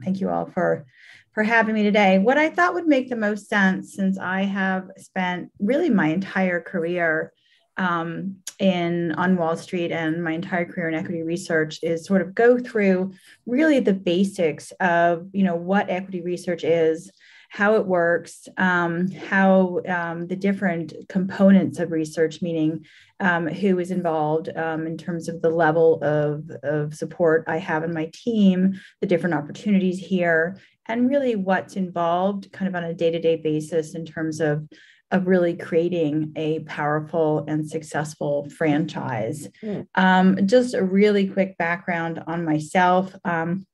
Thank you all for for having me today. What I thought would make the most sense, since I have spent really my entire career um, in on Wall Street and my entire career in equity research, is sort of go through really the basics of you know what equity research is, how it works, um, how um, the different components of research, meaning um, who is involved um, in terms of the level of, of support I have in my team, the different opportunities here, and really what's involved kind of on a day to day basis in terms of. Of really creating a powerful and successful franchise. Mm. just a really quick background on myself. Um,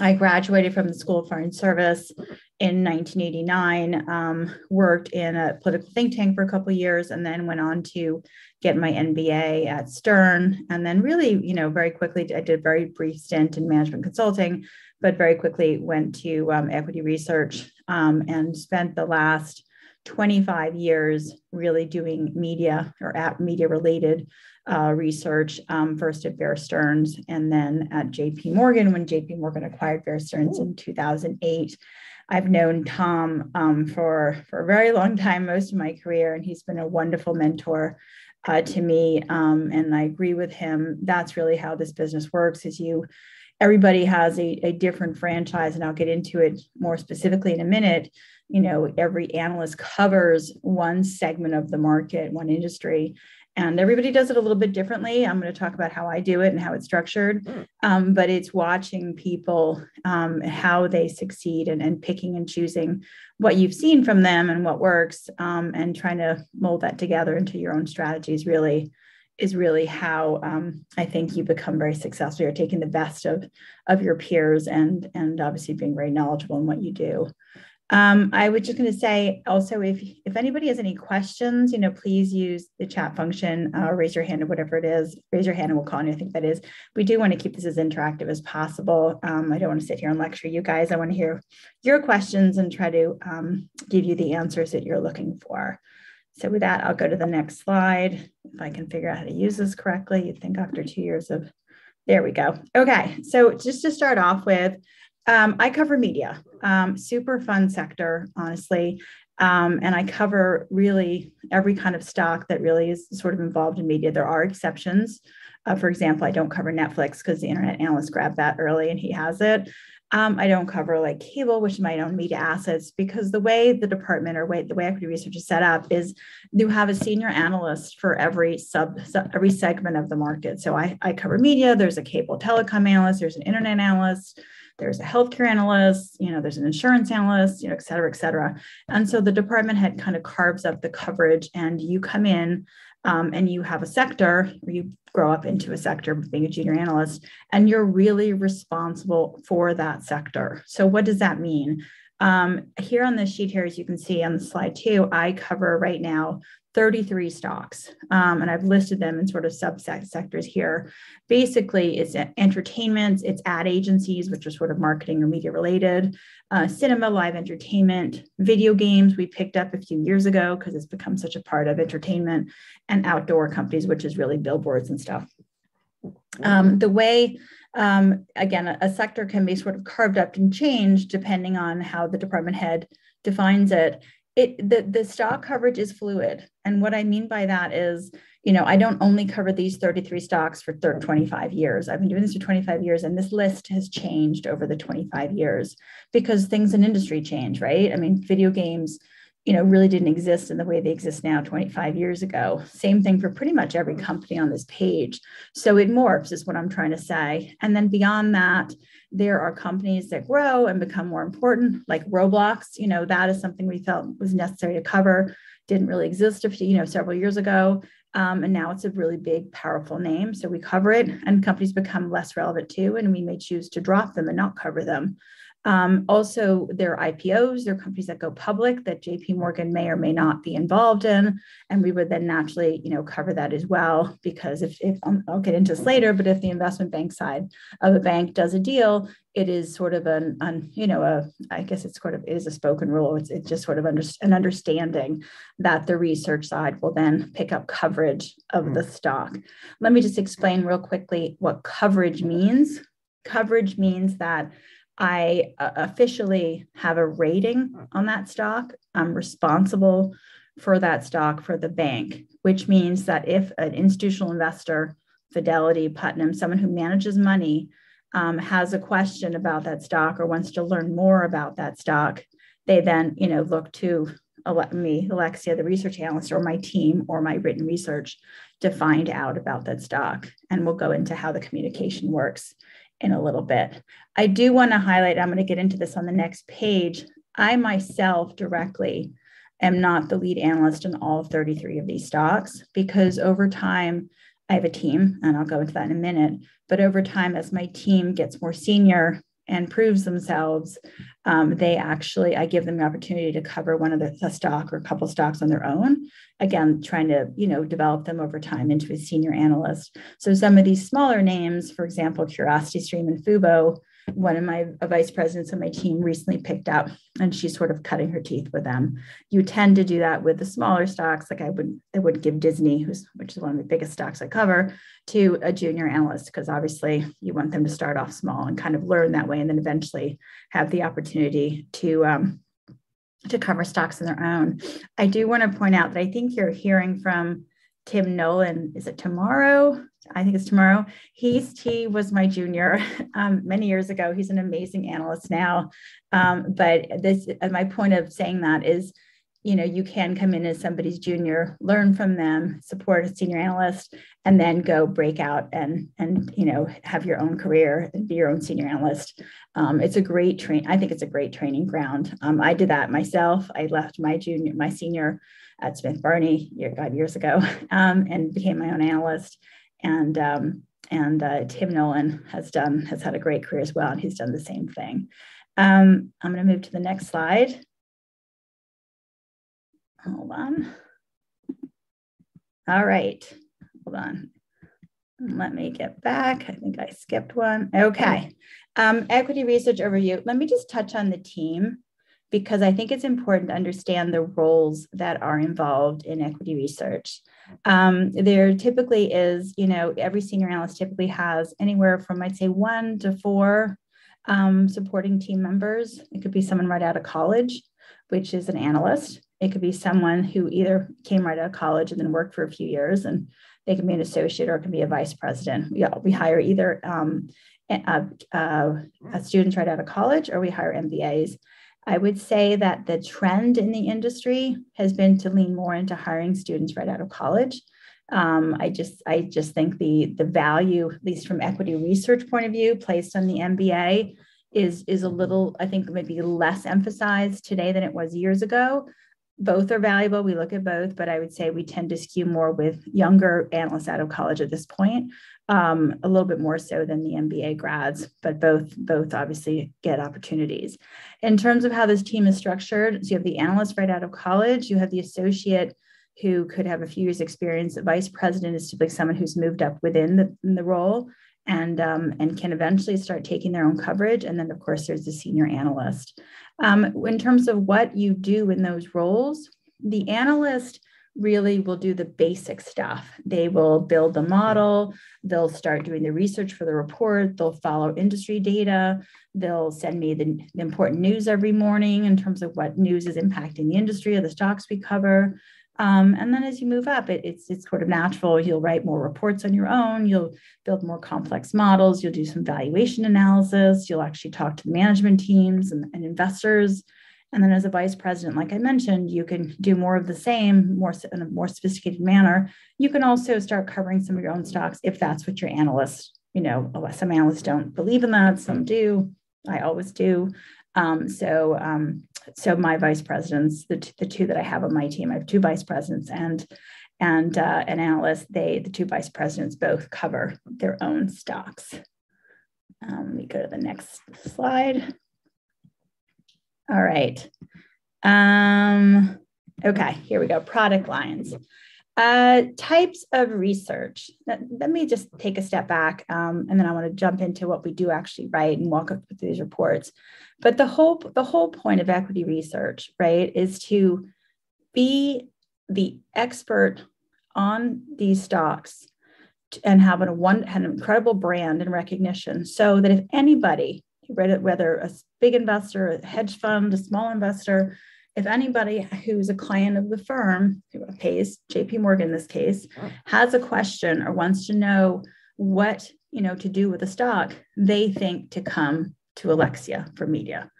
I graduated from the School of Foreign Service in 1989, um, worked in a political think tank for a couple years, and then went on to get my MBA at Stern. And then, really, you know, very quickly, I did a very brief stint in management consulting, but very quickly went to um, equity research um, and spent the last 25 years really doing media or at media related uh, research, um, first at Bear Stearns and then at JP Morgan when JP Morgan acquired Bear Stearns in 2008. I've known Tom um, for, for a very long time, most of my career, and he's been a wonderful mentor uh, to me. Um, and I agree with him. That's really how this business works is you, everybody has a, a different franchise, and I'll get into it more specifically in a minute. You know, every analyst covers one segment of the market, one industry, and everybody does it a little bit differently. I'm going to talk about how I do it and how it's structured, mm. um, but it's watching people um, how they succeed and, and, picking and choosing what you've seen from them and what works, um, and trying to mold that together into your own strategies. Really, is really how um, I think you become very successful. You're taking the best of of your peers and and obviously being very knowledgeable in what you do. Um, I was just going to say also, if if anybody has any questions, you know, please use the chat function uh, or raise your hand or whatever it is. Raise your hand and we'll call on you. I think that is. We do want to keep this as interactive as possible. Um, I don't want to sit here and lecture you guys. I want to hear your questions and try to um, give you the answers that you're looking for. So with that, I'll go to the next slide. If I can figure out how to use this correctly, you'd think after two years of, there we go. Okay, so just to start off with, um, I cover media, um, super fun sector, honestly. Um, and I cover really every kind of stock that really is sort of involved in media. There are exceptions. Uh, for example, I don't cover Netflix because the internet analyst grabbed that early and he has it. Um, I don't cover like cable, which might own media assets, because the way the department or way the way equity research is set up is you have a senior analyst for every sub, sub every segment of the market. So I, I cover media. There's a cable telecom analyst. There's an internet analyst there's a healthcare analyst, you know, there's an insurance analyst, you know, et cetera, et cetera. And so the department head kind of carves up the coverage and you come in um, and you have a sector or you grow up into a sector being a junior analyst and you're really responsible for that sector. So what does that mean? Um, here on this sheet here, as you can see on the slide two, I cover right now 33 stocks, um, and I've listed them in sort of subset sectors here. Basically, it's entertainment, it's ad agencies, which are sort of marketing or media related, uh, cinema, live entertainment, video games we picked up a few years ago because it's become such a part of entertainment, and outdoor companies, which is really billboards and stuff. Um, the way um, again, a, a, sector can be sort of carved up and changed depending on how the department head defines it it the, the stock coverage is fluid. And what i mean by that is you know i don't only cover these 33 stocks for 30, 25 years. I've been doing this for 25 years and this list has changed over the 25 years because things in industry change right? I mean video games you know really didn't exist in the way they exist now 25 years ago. Same thing for pretty much every company on this page. So it morphs is what i'm trying to say. And then beyond that there are companies that grow and become more important like roblox. You know that is something we felt was necessary to cover. Didn't really exist a few, you know several years ago. Um, and now it's a really big powerful name. So we cover it and companies become less relevant too. And we may choose to drop them and not cover them um, also, there are IPOs, there are companies that go public that JP Morgan may or may not be involved in. And we would then naturally, you know, cover that as well. Because if, if um, I'll get into this later, but if the investment bank side of a bank does a deal, it is sort of an, an you know, a, I guess it's sort of, it is a spoken rule. It's, it's just sort of under, an understanding that the research side will then pick up coverage of the stock. Let me just explain real quickly what coverage means. Coverage means that I uh, officially have a rating on that stock. I'm responsible for that stock for the bank, which means that if an institutional investor, Fidelity, Putnam, someone who manages money, um, has a question about that stock or wants to learn more about that stock, they then, you know, look to me, Alexia, the research analyst, or my team, or my written research to find out about that stock. And we'll go into how the communication works in a little bit. I do want to highlight, I'm going to get into this on the next page. I myself directly am not the lead analyst in all 33 of these stocks because over time, I have a team, and I'll go into that in a minute. But over time, as my team gets more senior and proves themselves, um, they actually, I give them the opportunity to cover one of the, the stock or a couple stocks on their own. Again, trying to, you know, develop them over time into a senior analyst. So some of these smaller names, for example, Curiosity Stream and Fubo, one of my vice presidents of my team recently picked up and she's sort of cutting her teeth with them. You tend to do that with the smaller stocks like i would i would give disney who's which is one of the biggest stocks i cover to a junior analyst because obviously you want them to start off small and kind of learn that way and then eventually have the opportunity to um, to cover stocks on their own. I do want to point out that i think you're hearing from tim nolan is it tomorrow I think it's tomorrow. He's he was my junior um, many years ago. He's an amazing analyst now. Um, but this my point of saying that is, you know, you can come in as somebody's junior, learn from them, support a senior analyst, and then go break out and and you know have your own career and be your own senior analyst. Um, it's a great train. I think it's a great training ground. Um, I did that myself. I left my junior, my senior at Smith Barney year, God, years ago, um, and became my own analyst and um, and uh, Tim Nolan has done has had a great career as well, and he's done the same thing. Um, I'm going to move to the next slide. Hold on. All right, hold on. Let me get back. I think I skipped one. Okay. Um, equity research overview. Let me just touch on the team because I think it's important to understand the roles that are involved in equity research. Um, there typically is, you know, every senior analyst typically has anywhere from, I'd say, one to four um, supporting team members. It could be someone right out of college, which is an analyst. It could be someone who either came right out of college and then worked for a few years, and they can be an associate or it can be a vice president. We, we hire either um, a, a students right out of college or we hire MBAs. I would say that the trend in the industry has been to lean more into hiring students right out of college. Um, I just I just think the the value, at least from equity research point of view, placed on the MBA is is a little I think maybe less emphasized today than it was years ago both are valuable. We look at both, but I would say we tend to skew more with younger analysts out of college at this point, um, a little bit more so than the MBA grads, but both both obviously get opportunities. In terms of how this team is structured, so you have the analyst right out of college, you have the associate who could have a few years experience. The vice president is typically someone who's moved up within the, the role and um, and can eventually start taking their own coverage. And then of course there's the senior analyst. Um, in terms of what you do in those roles, the analyst really will do the basic stuff. They will build the model, they'll start doing the research for the report, they'll follow industry data, they'll send me the, the, important news every morning in terms of what news is impacting the industry or the stocks we cover. Um, and then as you move up, it, it's it's sort of natural. You'll write more reports on your own. You'll build more complex models. You'll do some valuation analysis. You'll actually talk to the management teams and, and investors. And then as a vice president, like I mentioned, you can do more of the same, more in a more sophisticated manner. You can also start covering some of your own stocks if that's what your analysts, you know, some analysts don't believe in that, some do. I always do. Um, so, um, so my vice presidents, the, t- the two that I have on my team, I have two vice presidents and and uh, an analyst. They, the two vice presidents, both cover their own stocks. Um, let me go to the next slide. All right. Um, okay, here we go. Product lines. Uh, types of research. Let, me just take a step back um, and then I want to jump into what we do actually write and walk up through these reports. But the whole the whole point of equity research, right, is to be the expert on these stocks and have a one an incredible brand and recognition so that if anybody whether a big investor, a hedge fund, a small investor, if anybody who's a client of the firm who pays JP Morgan in this case has a question or wants to know what you know to do with the stock, they think to come to Alexia for media.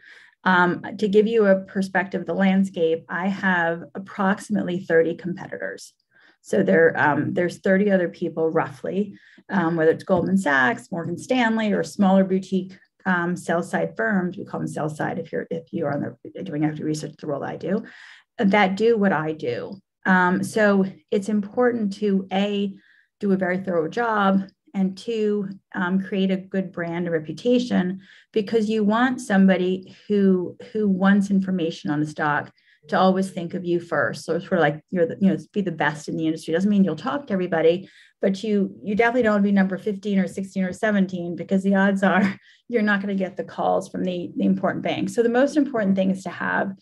Um, to give you a perspective of the landscape, I have approximately 30 competitors. So there, um, there's 30 other people roughly, um, whether it's Goldman Sachs, Morgan Stanley, or smaller boutique um, sell side firms. We call them sell side if you're if you're on the doing equity research the role I do, that do what I do. Um, so it's important to a do a very thorough job and two um, create a good brand and reputation because you want somebody who who wants information on the stock to always think of you first. So it's sort of like you're the, you know, be the best in the industry. Doesn't mean you'll talk to everybody, but you you definitely don't want to be number 15 or 16 or 17 because the odds are you're not going to get the calls from the, the important banks. So the most important thing is to have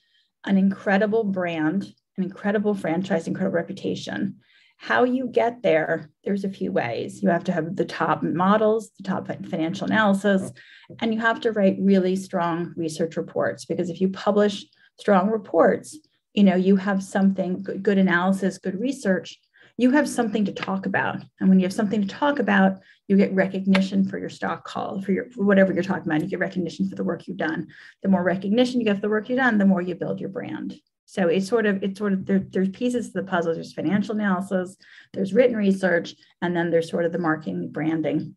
an incredible brand, an incredible franchise, incredible reputation. How you get there, there's a few ways. You have to have the top models, the top financial analysis, and you have to write really strong research reports because if you publish strong reports, you know, you have something good, good analysis, good research, you have something to talk about. And when you have something to talk about, you get recognition for your stock call, for your for whatever you're talking about. You get recognition for the work you've done. The more recognition you get for the work you've done, the more you build your brand. So it's sort of it's sort of there, there's pieces to the puzzle. There's financial analysis, there's written research, and then there's sort of the marketing branding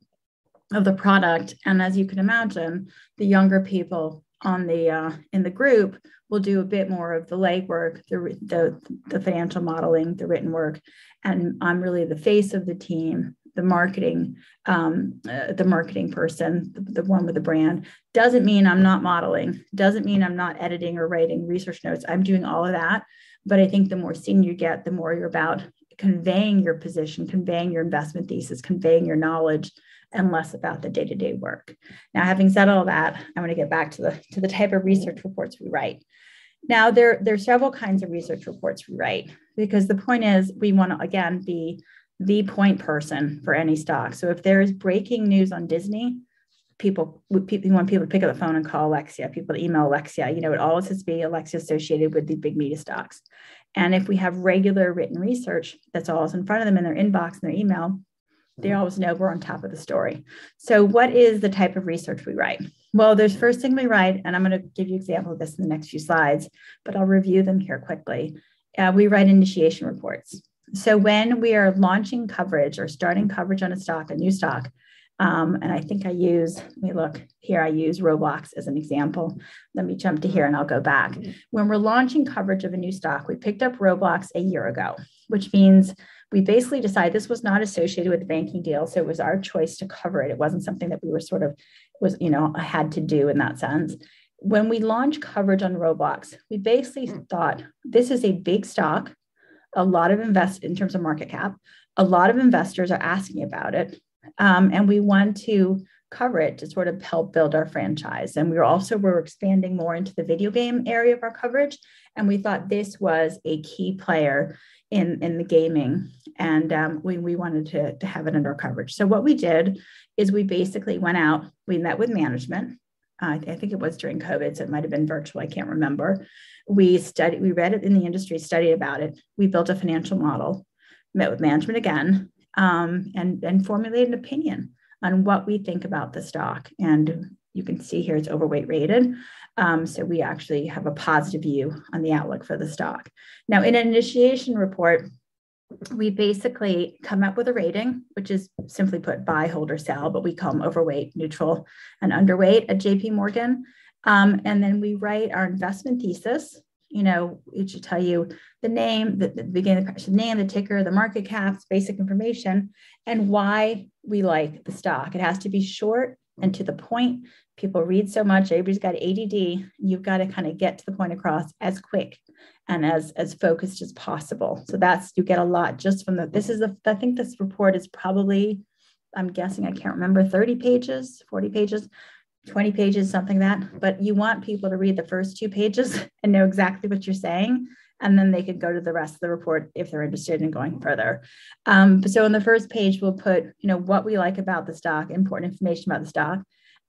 of the product. And as you can imagine, the younger people on the uh, in the group will do a bit more of the legwork, the, the the financial modeling, the written work, and I'm really the face of the team, the marketing, um, uh, the marketing person, the, the one with the brand. Doesn't mean I'm not modeling. Doesn't mean I'm not editing or writing research notes. I'm doing all of that, but I think the more senior you get, the more you're about conveying your position, conveying your investment thesis, conveying your knowledge and less about the day-to-day work. Now, having said all that, I want to get back to the to the type of research reports we write. Now, there, there are several kinds of research reports we write because the point is we want to again be the point person for any stock. So if there is breaking news on Disney, people people want people to pick up the phone and call Alexia, people to email Alexia. You know, it always has to be Alexia associated with the big media stocks. And if we have regular written research that's always in front of them in their inbox and their email, they always know we're on top of the story. So, what is the type of research we write? Well, there's first thing we write, and I'm going to give you an example of this in the next few slides, but I'll review them here quickly. Uh, we write initiation reports. So, when we are launching coverage or starting coverage on a stock, a new stock, um, and I think I use, let me look here, I use Roblox as an example. Let me jump to here and I'll go back. When we're launching coverage of a new stock, we picked up Roblox a year ago, which means we basically decided this was not associated with the banking deal. So it was our choice to cover it. It wasn't something that we were sort of was, you know, had to do in that sense. When we launched coverage on Roblox, we basically hmm. thought this is a big stock, a lot of invest in terms of market cap, a lot of investors are asking about it. Um, and we want to cover it to sort of help build our franchise. And we were also we're expanding more into the video game area of our coverage. And we thought this was a key player in, in the gaming. And um, we, we wanted to, to have it under coverage. So what we did is we basically went out, we met with management. Uh, I think it was during COVID, so it might have been virtual. I can't remember. We studied, we read it in the industry, studied about it. We built a financial model, met with management again, um, and, and formulated an opinion on what we think about the stock. And you can see here it's overweight rated. Um, so we actually have a positive view on the outlook for the stock. Now, in an initiation report, we basically come up with a rating, which is simply put buy, hold, or sell, but we call them overweight, neutral, and underweight at JP Morgan. Um, and then we write our investment thesis. You know, it should tell you the name, the, the beginning, the name, the ticker, the market caps, basic information, and why we like the stock. It has to be short and to the point people read so much everybody's got add you've got to kind of get to the point across as quick and as as focused as possible. So that's you get a lot just from the this is i think this report is probably i'm guessing i can't remember 30 pages 40 pages 20 pages something like that. But you want people to read the first two pages and know exactly what you're saying and then they could go to the rest of the report if they're interested in going further. Um, so on the first page, we'll put, you know, what we like about the stock, important information about the stock,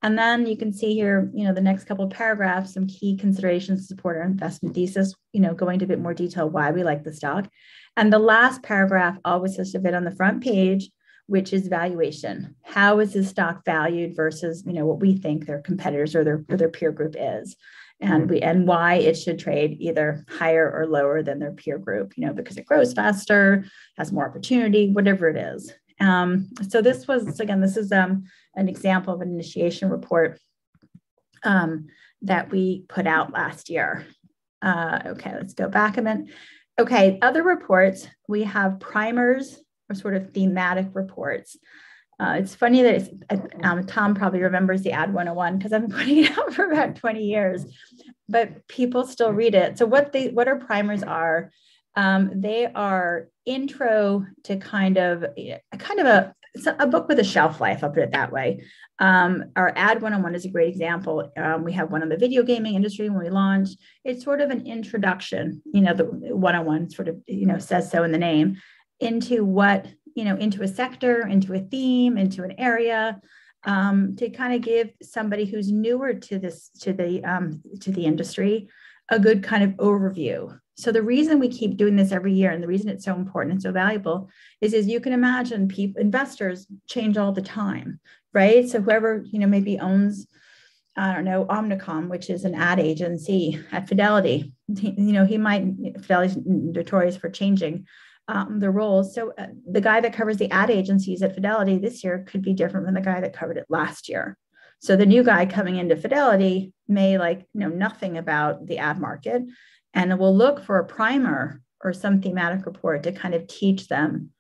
And then you can see here, you know, the next couple of paragraphs, some key considerations to support our investment thesis, you know, going into a bit more detail why we like the stock. And the last paragraph always has to fit on the front page, which is valuation. How is this stock valued versus, you know, what we think their competitors or their, or their peer group is and we and why it should trade either higher or lower than their peer group you know because it grows faster has more opportunity whatever it is um, so this was again this is um, an example of an initiation report um, that we put out last year. Uh, okay let's go back a minute. Okay other reports we have primers or sort of thematic reports. Uh, it's funny that it's, um, Tom probably remembers the Ad 101 because I've been putting it out for about 20 years, but people still read it. So what they what our primers are, um, they are intro to kind of a kind of a a book with a shelf life. I'll put it that way. Um, our Ad 101 is a great example. Um, we have one on the video gaming industry when we launched. It's sort of an introduction. You know, the 101 sort of you know says so in the name into what you know, into a sector, into a theme, into an area, um, to kind of give somebody who's newer to this, to the um, to the industry, a good kind of overview. So the reason we keep doing this every year, and the reason it's so important and so valuable, is is you can imagine people investors change all the time, right? So whoever you know maybe owns I don't know, Omnicom, which is an ad agency at Fidelity. you know, he might, Fidelity's notorious for changing um, the roles. So uh, the guy that covers the ad agencies at Fidelity this year could be different than the guy that covered it last year. So the new guy coming into Fidelity may like know nothing about the ad market and we'll look for a primer or some thematic report to kind of teach them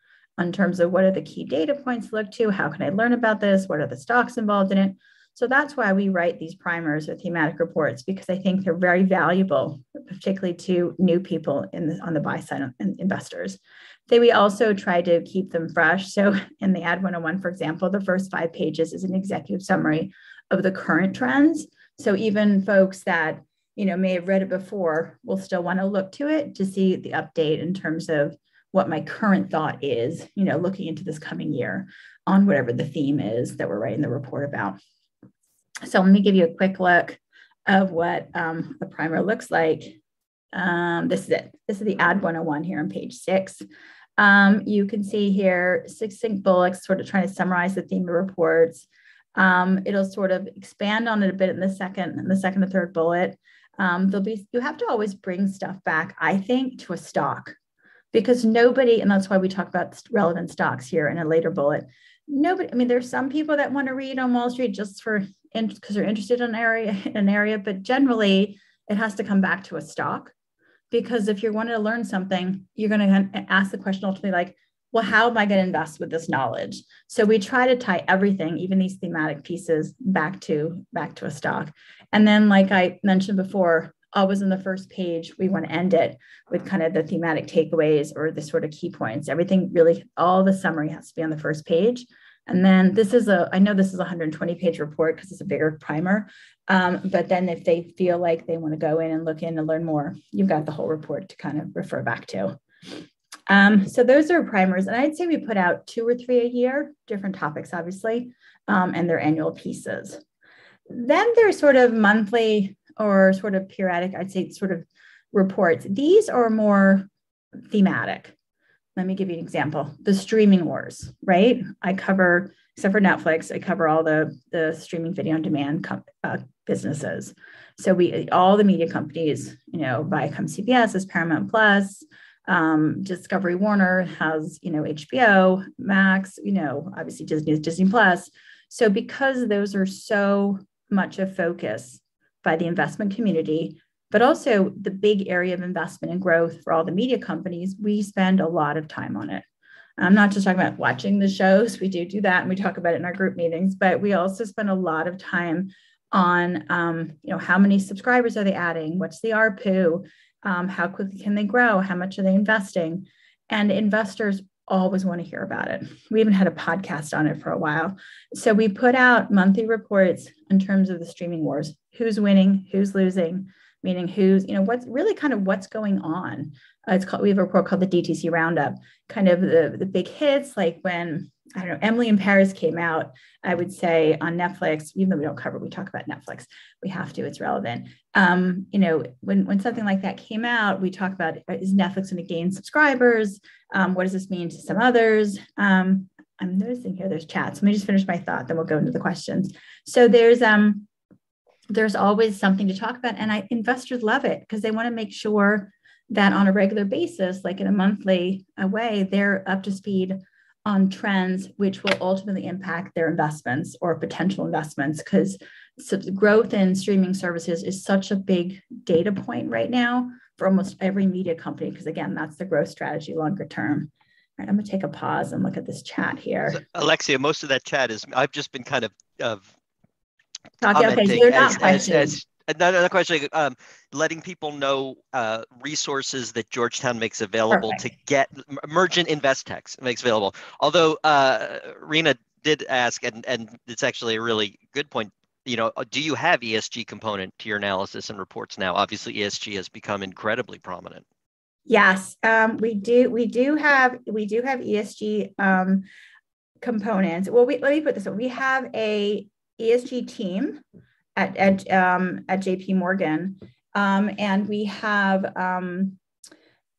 in terms of what are the key data points to look to, how can I learn about this, what are the stocks involved in it. So that's why we write these primers or thematic reports because I think they're very valuable, particularly to new people in the, on the buy side and investors. They we also try to keep them fresh. So in the Ad 101, for example, the first five pages is an executive summary of the current trends. So even folks that you know may have read it before will still want to look to it to see the update in terms of what my current thought is, you know, looking into this coming year on whatever the theme is that we're writing the report about. So let me give you a quick look of what um, a primer looks like. Um, this is it. This is the ad 101 here on page six. Um, you can see here succinct bullets, sort of trying to summarize the theme of reports. Um, it'll sort of expand on it a bit in the second, in the second or third bullet. Um, there'll be you have to always bring stuff back, I think, to a stock because nobody, and that's why we talk about relevant stocks here in a later bullet. Nobody, I mean, there's some people that want to read on Wall Street just for because they're interested in an area, in an area, but generally it has to come back to a stock. Because if you're wanting to learn something, you're going to ask the question ultimately like, well, how am I going to invest with this knowledge? So we try to tie everything, even these thematic pieces, back to back to a stock. And then, like I mentioned before, always in the first page, we want to end it with kind of the thematic takeaways or the sort of key points. Everything really, all the summary has to be on the first page. And then this is a, I know this is a 120 page report because it's a bigger primer. Um, but then if they feel like they want to go in and look in and learn more, you've got the whole report to kind of refer back to. Um, so those are primers. And I'd say we put out two or three a year, different topics, obviously, um, and their annual pieces. Then there's sort of monthly or sort of periodic, I'd say sort of reports. These are more thematic let me give you an example the streaming wars right i cover except for netflix i cover all the the streaming video on demand com- uh, businesses so we all the media companies you know viacom cbs is paramount plus um, discovery warner has you know hbo max you know obviously disney is disney plus so because those are so much a focus by the investment community but also the big area of investment and growth for all the media companies, we spend a lot of time on it. I'm not just talking about watching the shows, we do do that and we talk about it in our group meetings, but we also spend a lot of time on, um, you know, how many subscribers are they adding? What's the ARPU? Um, how quickly can they grow? How much are they investing? And investors always want to hear about it. We even had a podcast on it for a while. So we put out monthly reports in terms of the streaming wars who's winning, who's losing, meaning who's, you know, what's really kind of what's going on. Uh, it's called, we have a report called the DTC Roundup, kind of the, the big hits, like when, I don't know, Emily in Paris came out, I would say on Netflix, even though we don't cover, we talk about Netflix, we have to, it's relevant. Um, you know, when, when something like that came out, we talk about is Netflix going to gain subscribers? Um, what does this mean to some others? Um, I'm noticing here there's chats. Let me just finish my thought, then we'll go into the questions. So there's um there's always something to talk about. And I investors love it because they want to make sure that on a regular basis, like in a monthly way, they're up to speed on trends which will ultimately impact their investments or potential investments because growth in streaming services is such a big data point right now for almost every media company because again that's the growth strategy longer term. All right i'm going to take a pause and look at this chat here. So, alexia most of that chat is i've just been kind of of Talking, okay, so you're not as, as, as, another question um, letting people know uh, resources that georgetown makes available Perfect. to get emergent investex makes available. Although uh, rena did ask and, and it's actually a really good point you know uh, do you have esg component to your analysis and reports now? Obviously esg has become incredibly prominent. Yes um, we do we do have we do have esg um, components. Well we, let me put this we have a esg team at at, um, at JP Morgan, um, and we have um,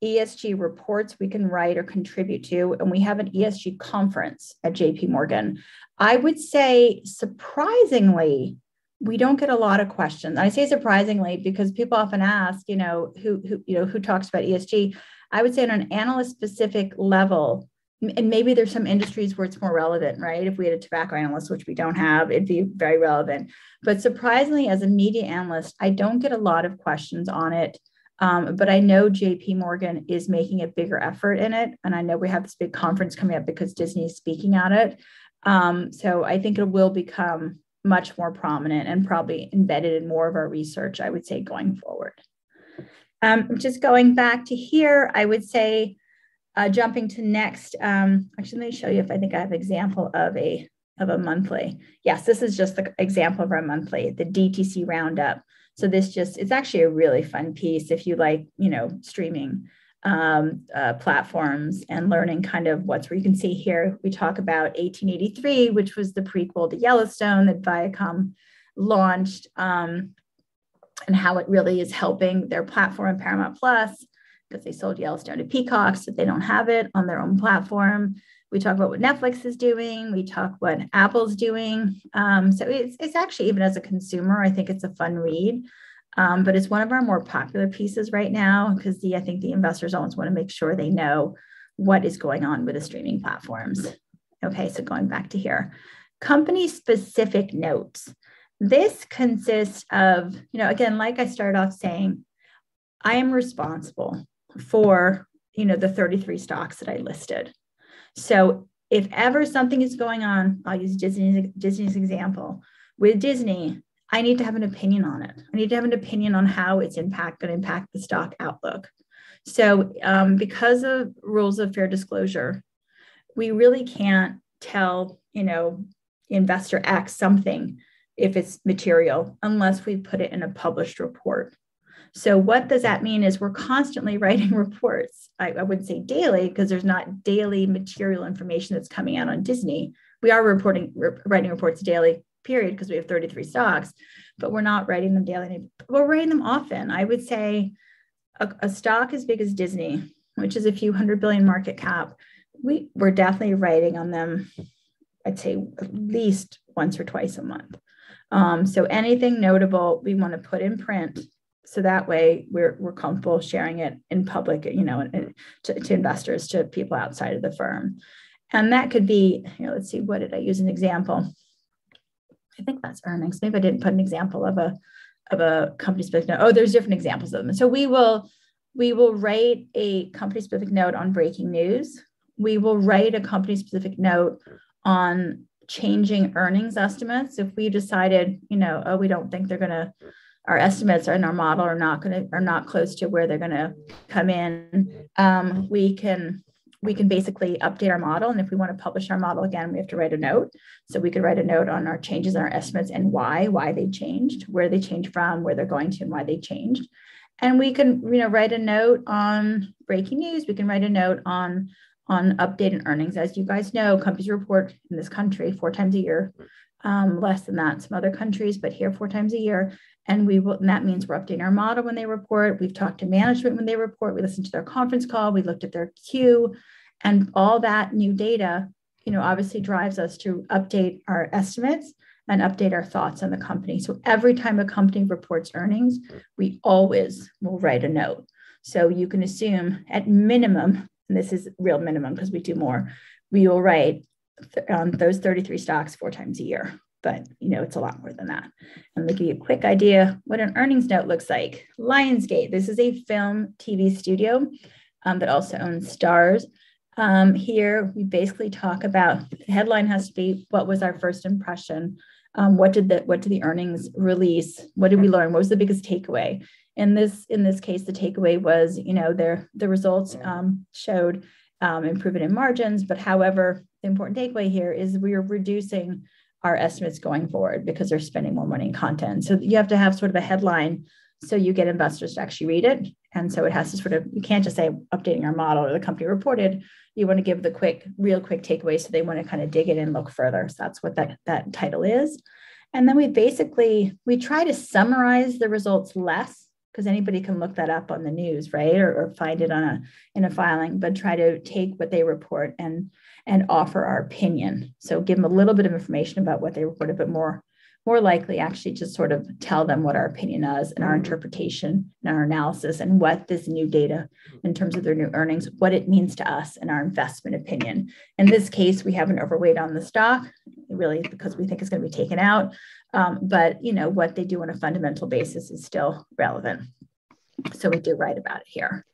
ESG reports we can write or contribute to, and we have an ESG conference at JP Morgan. I would say surprisingly, we don't get a lot of questions. I say surprisingly because people often ask, you know, who who you know who talks about ESG. I would say on an analyst specific level, and maybe there's some industries where it's more relevant, right? If we had a tobacco analyst, which we don't have, it'd be very relevant. But surprisingly, as a media analyst, I don't get a lot of questions on it. Um, but I know JP Morgan is making a bigger effort in it. And I know we have this big conference coming up because Disney is speaking at it. Um, so I think it will become much more prominent and probably embedded in more of our research, I would say, going forward. Um, just going back to here, I would say uh, jumping to next, um, actually, let me show you if I think I have example of a of a monthly. Yes, this is just the example of our monthly, the DTC roundup. So this just, it's actually a really fun piece if you like, you know, streaming um, uh, platforms and learning kind of what's where you can see here, we talk about 1883, which was the prequel to Yellowstone that Viacom launched um, and how it really is helping their platform Paramount Plus because they sold Yellowstone to Peacock, so they don't have it on their own platform. We talk about what Netflix is doing. We talk what Apple's doing. Um, so it's, it's actually, even as a consumer, I think it's a fun read. Um, but it's one of our more popular pieces right now because the I think the investors always want to make sure they know what is going on with the streaming platforms. Okay, so going back to here, company specific notes. This consists of, you know, again, like I started off saying, I am responsible for you know the 33 stocks that I listed. So if ever something is going on, I'll use Disney's, Disney's example. With Disney, I need to have an opinion on it. I need to have an opinion on how its impact going to impact the stock outlook. So um, because of rules of fair disclosure, we really can't tell, you know, investor X something if it's material unless we put it in a published report. So, what does that mean is we're constantly writing reports. I, I wouldn't say daily because there's not daily material information that's coming out on Disney. We are reporting, re- writing reports daily, period, because we have 33 stocks, but we're not writing them daily. We're writing them often. I would say a, a stock as big as Disney, which is a few hundred billion market cap, we, we're definitely writing on them, I'd say at least once or twice a month. Um, so anything notable we want to put in print so that way we're, we're comfortable sharing it in public you know to, to investors to people outside of the firm. And that could be you know let's see what did i use an example? I think that's earnings. Maybe i didn't put an example of a of a company specific note. Oh there's different examples of them. So we will we will write a company specific note on breaking news. We will write a company specific note on changing earnings estimates. If we decided you know oh we don't think they're going to our estimates in our model are not going to are not close to where they're going to come in um, we can we can basically update our model and if we want to publish our model again we have to write a note so we could write a note on our changes in our estimates and why why they changed where they changed from where they're going to and why they changed and we can you know write a note on breaking news we can write a note on on updated earnings. As you guys know, companies report in this country four times a year, um, less than that some other countries, but here four times a year. And we will, and that means we're updating our model when they report. We've talked to management when they report. We listened to their conference call. We looked at their Q, and all that new data, you know, obviously drives us to update our estimates and update our thoughts on the company. So every time a company reports earnings, we always will write a note. So you can assume at minimum, and this is real minimum because we do more, we will write on um, those 33 stocks four times a year but you know it's a lot more than that. And to give you a quick idea what an earnings note looks like. Lionsgate, this is a film TV studio um, that also owns Starz. Um, here we basically talk about the headline has to be what was our first impression. Um, what did the what did the earnings release? What did we learn? What was the biggest takeaway? In this in this case, the takeaway was you know their the results um, showed um, improvement in margins, but however, the important takeaway here is we are reducing our estimates going forward because they're spending more money in content. So you have to have sort of a headline so you get investors to actually read it. And so it has to sort of, you can't just say updating our model or the company reported. You want to give the quick, real quick takeaway. So they want to kind of dig in and look further. So that's what that, that title is. And then we basically, we try to summarize the results less because anybody can look that up on the news, right? Or, or find it on a, in a filing, but try to take what they report and and offer our opinion. So give them a little bit of information about what they reported, but more more likely actually just sort of tell them what our opinion is and our mm-hmm. interpretation and our analysis and what this new data in terms of their new earnings what it means to us and our investment opinion in this case we have an overweight on the stock really because we think it's going to be taken out um, but you know what they do on a fundamental basis is still relevant so we do write about it here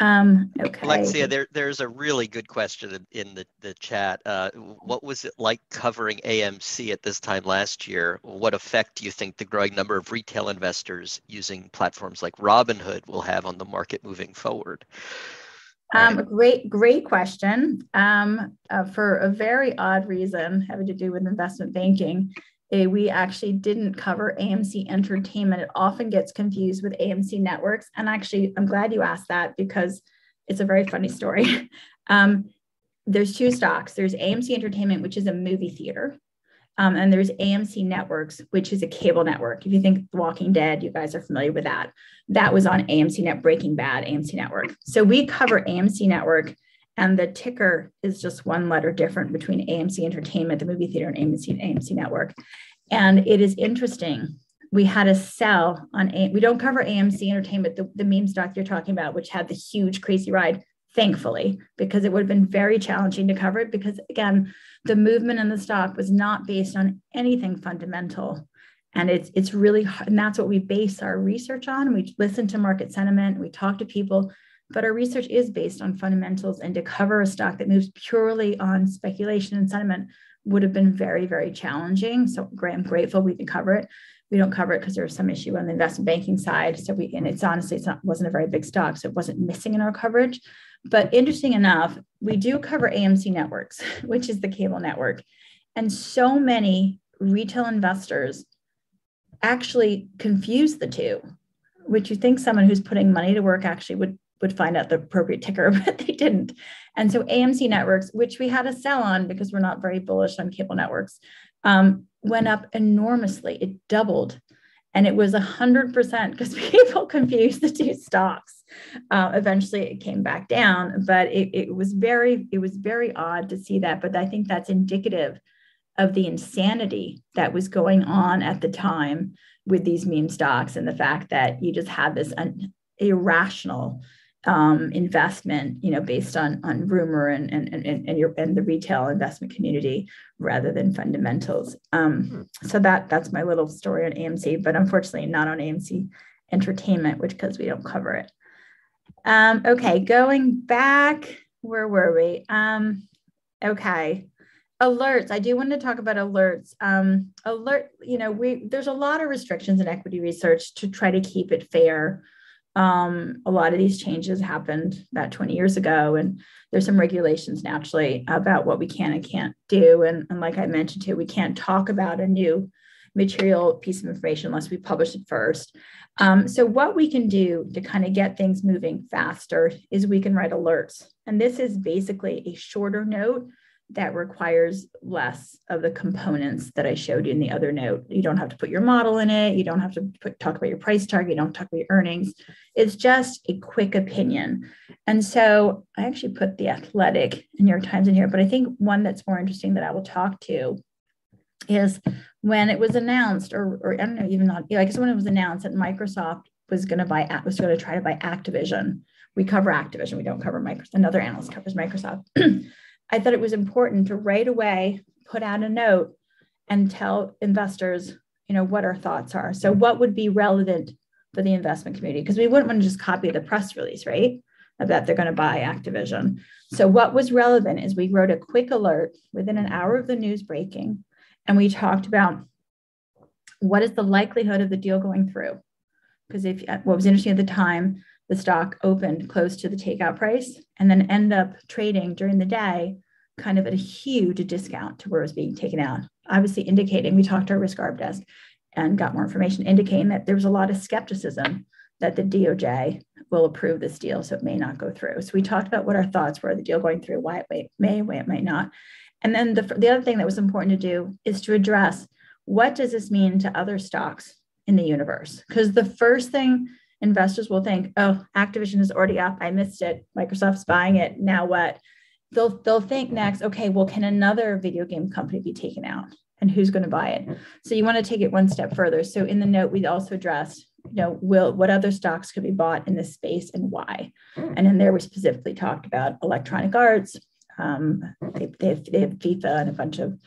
um, okay. Alexia, there, there's a really good question in the, the chat. Uh, what was it like covering AMC at this time last year? What effect do you think the growing number of retail investors using platforms like Robinhood will have on the market moving forward? Um, right. Great, great question. Um, uh, for a very odd reason having to do with investment banking, we actually didn't cover AMC Entertainment. It often gets confused with AMC Networks. And actually, I'm glad you asked that because it's a very funny story. um, there's two stocks there's AMC Entertainment, which is a movie theater. Um, and there's AMC Networks, which is a cable network. If you think Walking Dead, you guys are familiar with that. That was on AMC Net Breaking Bad, AMC Network. So we cover AMC Network, and the ticker is just one letter different between AMC Entertainment, the movie theater, and AMC AMC Network. And it is interesting. We had a sell on a, we don't cover AMC Entertainment, the, the meme stock you're talking about, which had the huge crazy ride, thankfully, because it would have been very challenging to cover it. Because again, the movement in the stock was not based on anything fundamental. And it's it's really hard, and that's what we base our research on. We listen to market sentiment, we talk to people, but our research is based on fundamentals. And to cover a stock that moves purely on speculation and sentiment would have been very, very challenging. So I'm grateful we can cover it. We don't cover it because there was some issue on the investment banking side. So we, and it's honestly, not, wasn't a very big stock. So it wasn't missing in our coverage. But interesting enough, we do cover AMC networks, which is the cable network. And so many retail investors actually confuse the two, which you think someone who's putting money to work actually would would find out the appropriate ticker, but they didn't. And so AMC networks, which we had a sell on because we're not very bullish on cable networks, um, went up enormously. It doubled. And it was 100% because people confused the two stocks. Uh, eventually it came back down, but it, it was very, it was very odd to see that. But I think that's indicative of the insanity that was going on at the time with these meme stocks and the fact that you just had this un- irrational um, investment, you know, based on on rumor and and and, and your and the retail investment community rather than fundamentals. Um, hmm. so that that's my little story on AMC, but unfortunately not on AMC Entertainment, which because we don't cover it. Um, okay, going back, where were we? Um, okay, alerts. I do want to talk about alerts. Um, alert, you know, we there's a lot of restrictions in equity research to try to keep it fair um, a lot of these changes happened about 20 years ago, and there's some regulations naturally about what we can and can't do. And, and like I mentioned too, we can't talk about a new material piece of information unless we publish it first. Um, so what we can do to kind of get things moving faster is we can write alerts. And this is basically a shorter note that requires less of the components that I showed you in the other note. You don't have to put your model in it. You don't have to put, talk about your price target. You don't talk about your earnings. It's just a quick opinion. And so I actually put the athletic New York Times in here, but I think one that's more interesting that I will talk to is when it was announced, or, or I don't know, even not, I guess when it was announced that Microsoft was going to buy, was going to try to buy Activision. We cover Activision. We don't cover Microsoft. Another analyst covers Microsoft. I thought it was important to right away put out a note and tell investors, you know, what our thoughts are. So what would be relevant for the investment community? Because we wouldn't want to just copy the press release, right? That they're going to buy Activision. So what was relevant is we wrote a quick alert within an hour of the news breaking, and we talked about what is the likelihood of the deal going through. Because if what was interesting at the time, the stock opened close to the takeout price and then end up trading during the day kind of at a huge discount to where it was being taken out. Obviously, indicating we talked to our risk arb desk and got more information indicating that there was a lot of skepticism that the DOJ will approve this deal, so it may not go through. So we talked about what our thoughts were, the deal going through, why it may, why it might not. And then the, the other thing that was important to do is to address what does this mean to other stocks in the universe? Because the first thing investors will think, oh, Activision is already up. I missed it. Microsoft's buying it. Now what? They'll they'll think next, okay, well, can another video game company be taken out? And who's going to buy it? So you want to take it one step further. So in the note, we also addressed, you know, will what other stocks could be bought in this space and why? And in there, we specifically talked about Electronic Arts. Um, they, they, have, they have FIFA and a bunch of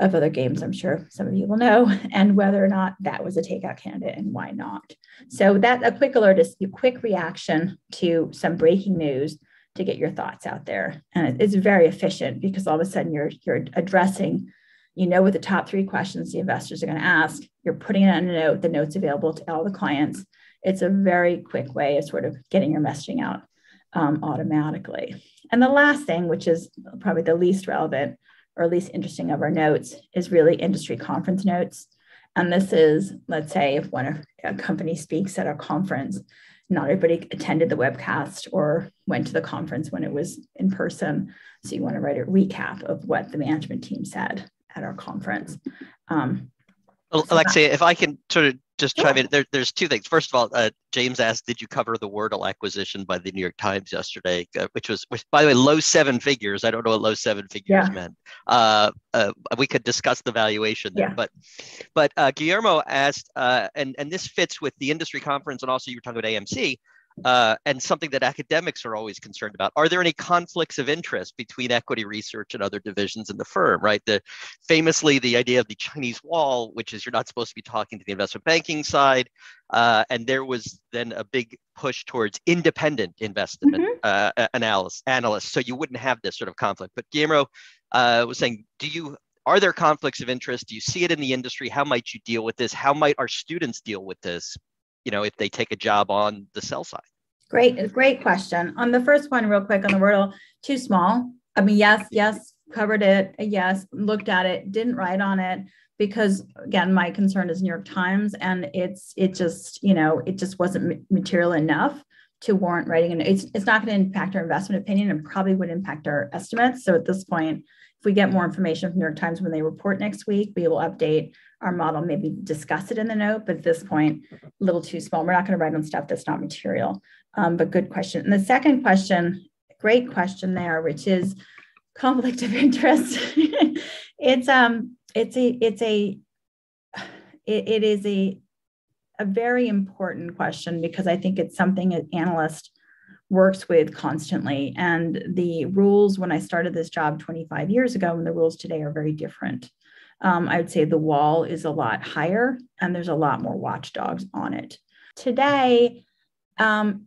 of other games, I'm sure some of you will know, and whether or not that was a takeout candidate and why not. So that a quick alert is a quick reaction to some breaking news to get your thoughts out there. And it's very efficient because all of a sudden you're you're addressing, you know, what the top three questions the investors are going to ask. You're putting it on a note, the note's available to all the clients. It's a very quick way of sort of getting your messaging out um, automatically. And the last thing, which is probably the least relevant, or at least interesting of our notes is really industry conference notes. And this is, let's say, if one of a company speaks at a conference, not everybody attended the webcast or went to the conference when it was in person. So you want to write a recap of what the management team said at our conference. Um, well, Alexia, if I can sort of just chime in. There, there's two things. First of all, uh, James asked, "Did you cover the Wordle acquisition by the New York Times yesterday?" Uh, which was, which, by the way, low seven figures. I don't know what low seven figures yeah. meant. Uh, uh we could discuss the valuation there, yeah. but but uh, Guillermo asked, uh, and and this fits with the industry conference, and also you were talking about AMC uh, and something that academics are always concerned about. Are there any conflicts of interest between equity research and other divisions in the firm? Right. The famously the idea of the Chinese wall, which is you're not supposed to be talking to the investment banking side, uh, and there was then a big push towards independent investment mm-hmm. uh, analysis analysts, so you wouldn't have this sort of conflict. But Guillermo uh, was saying, do you are there conflicts of interest? Do you see it in the industry? How might you deal with this? How might our students deal with this? You know, if they take a job on the sell side. Great, great question. On the first one, real quick on the Wordle, too small. I mean, yes, yes, covered it. Yes, looked at it, didn't write on it because again, my concern is New York Times, and it's it just you know it just wasn't material enough to warrant writing, and it's it's not going to impact our investment opinion, and probably would impact our estimates. So at this point, if we get more information from New York Times when they report next week, we will update our model, maybe discuss it in the note. But at this point, a little too small. We're not going to write on stuff that's not material. Um, but good question. And the second question, great question there, which is conflict of interest. it's um, it's a, it's a, it, it is a, a very important question because I think it's something an analyst works with constantly. And the rules when I started this job 25 years ago and the rules today are very different. Um, I would say the wall is a lot higher and there's a lot more watchdogs on it. Today, um,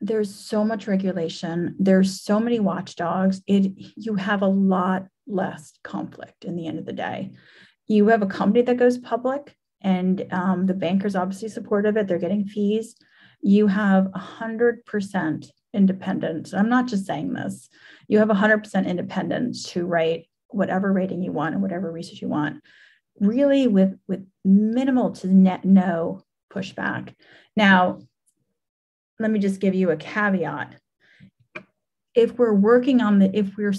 there's so much regulation. There's so many watchdogs. It you have a lot less conflict in the end of the day. You have a company that goes public and um, the bankers obviously supportive it. They're getting fees. You have 100% independence. I'm not just saying this. You have 100% independence to write whatever rating you want and whatever research you want really with with minimal to net no pushback. Now, let me just give you a caveat. If we're working on the if we're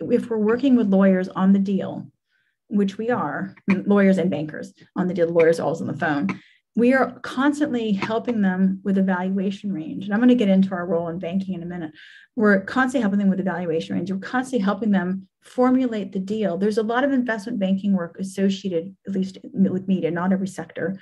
if we're working with lawyers on the deal, which we are, lawyers and bankers on the deal, lawyers always on the phone, we are constantly helping them with evaluation range. And I'm going to get into our role in banking in a minute. We're constantly helping them with evaluation range. We're constantly helping them formulate the deal. There's a lot of investment banking work associated, at least with media, not every sector.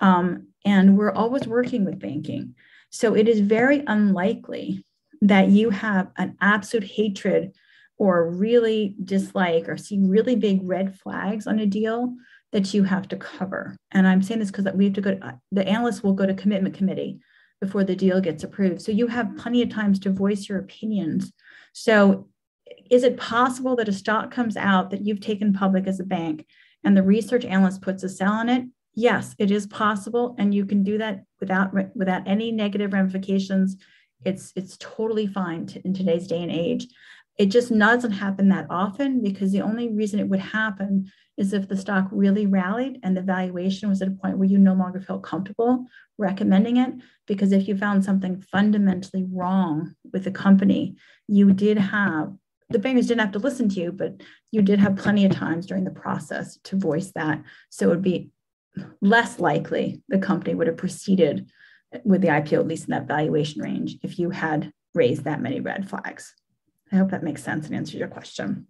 Um, and we're always working with banking. So it is very unlikely that you have an absolute hatred or really dislike or see really big red flags on a deal that you have to cover. And I'm saying this because that we have to go, to, the analysts will go to commitment committee before the deal gets approved. So you have plenty of times to voice your opinions. So is it possible that a stock comes out that you've taken public as a bank and the research analyst puts a sell on it? Yes, it is possible. And you can do that without, without any negative ramifications. It's, it's totally fine to, in today's day and age. It just doesn't happen that often because the only reason it would happen is if the stock really rallied and the valuation was at a point where you no longer felt comfortable recommending it. Because if you found something fundamentally wrong with the company, you did have the bankers didn't have to listen to you, but you did have plenty of times during the process to voice that. So it would be less likely the company would have proceeded with the IPO, at least in that valuation range, if you had raised that many red flags. I hope that makes sense and answers your question.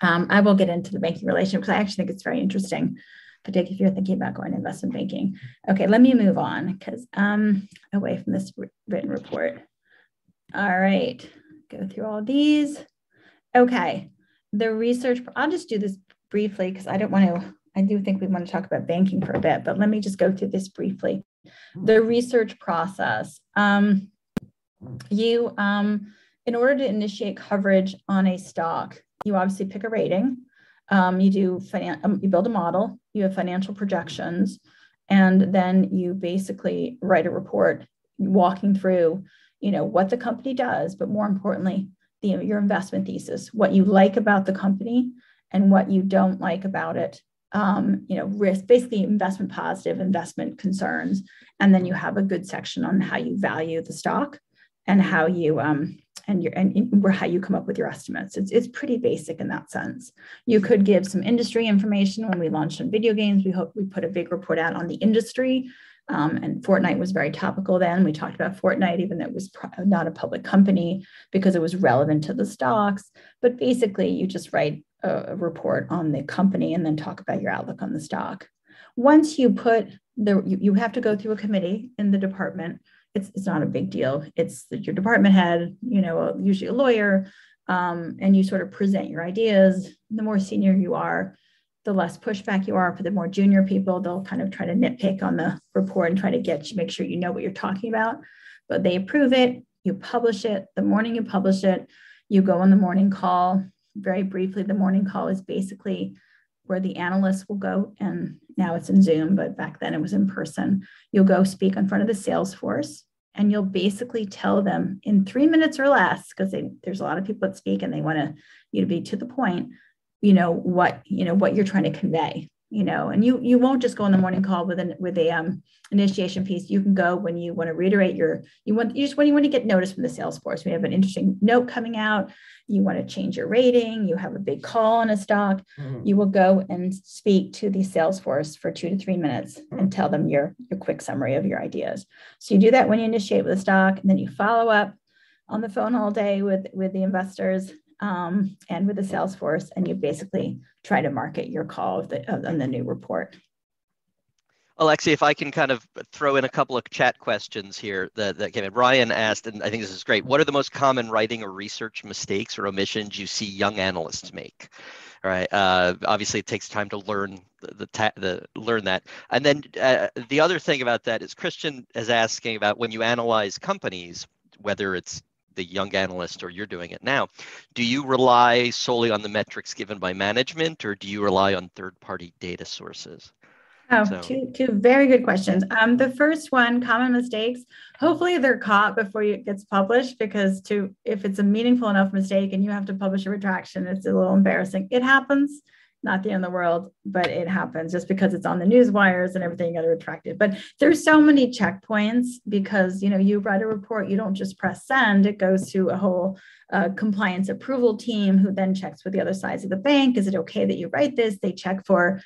Um, I will get into the banking relation because I actually think it's very interesting, particularly if you're thinking about going to investment banking. Okay, let me move on because um, away from this written report. All right, go through all these. Okay, the research, I'll just do this briefly because I don't want to, I do think we want to talk about banking for a bit, but let me just go through this briefly. The research process. Um, you, um, in order to initiate coverage on a stock, you obviously pick a rating. Um, you do finan- um, you build a model. You have financial projections, and then you basically write a report walking through, you know, what the company does, but more importantly, the, your investment thesis, what you like about the company, and what you don't like about it. Um, you know, risk, basically investment positive, investment concerns, and then you have a good section on how you value the stock and how you um, and your and, how you come up with your estimates. It's it's pretty basic in that sense. You could give some industry information when we launched on video games. We hope we put a big report out on the industry. Um, and Fortnite was very topical then. We talked about Fortnite, even though it was not a public company, because it was relevant to the stocks. But basically, you just write a, a report on the company and then talk about your outlook on the stock. Once you put the, you, you have to go through a committee in the department it's, it's not a big deal. It's your department head, you know, usually a lawyer, um, and you sort of present your ideas. The more senior you are, the less pushback you are. For the more junior people, they'll kind of try to nitpick on the report and try to get you, make sure you know what you're talking about. But they approve it, you publish it. The morning you publish it, you go on the morning call. Very briefly, the morning call is basically where the analysts will go and now it's in Zoom, but back then it was in person. You'll go speak in front of the sales force and you'll basically tell them in three minutes or less, because there's a lot of people that speak and they want to you to be to the point, you know, what, you know, what you're trying to convey you know and you you won't just go on the morning call with an with a um, initiation piece. You can go when you want to reiterate your you want you just when you want to get notice from the sales force. We have an interesting note coming out. You want to change your rating. You have a big call on a stock. Mm-hmm. you will go and speak to the sales force for two to three minutes and tell them your your quick summary of your ideas. So you do that when you initiate with a stock and then you follow up on the phone all day with with the investors um, and with the sales force, and you basically try to market your call of the, on the new report. Alexi, if I can kind of throw in a couple of chat questions here that, that came in. Ryan asked, and I think this is great. What are the most common writing or research mistakes or omissions you see young analysts make? All right. Uh, obviously, it takes time to learn the, the learn that. And then uh, the other thing about that is Christian is asking about when you analyze companies, whether it's the young analyst or you're doing it now do you rely solely on the metrics given by management or do you rely on third party data sources Oh, so. two, two very good questions. Um, the first one, common mistakes. Hopefully, they're caught before it gets published because to if it's a meaningful enough mistake and you have to publish a retraction, it's a little embarrassing. It happens. Not the end of the world, but it happens just because it's on the news wires and everything, you got to retract it. But there's so many checkpoints because, you know, you write a report, you don't just press send, it goes to a whole uh, compliance approval team who then checks with the other sides of the bank. Is it okay that you write this? They check for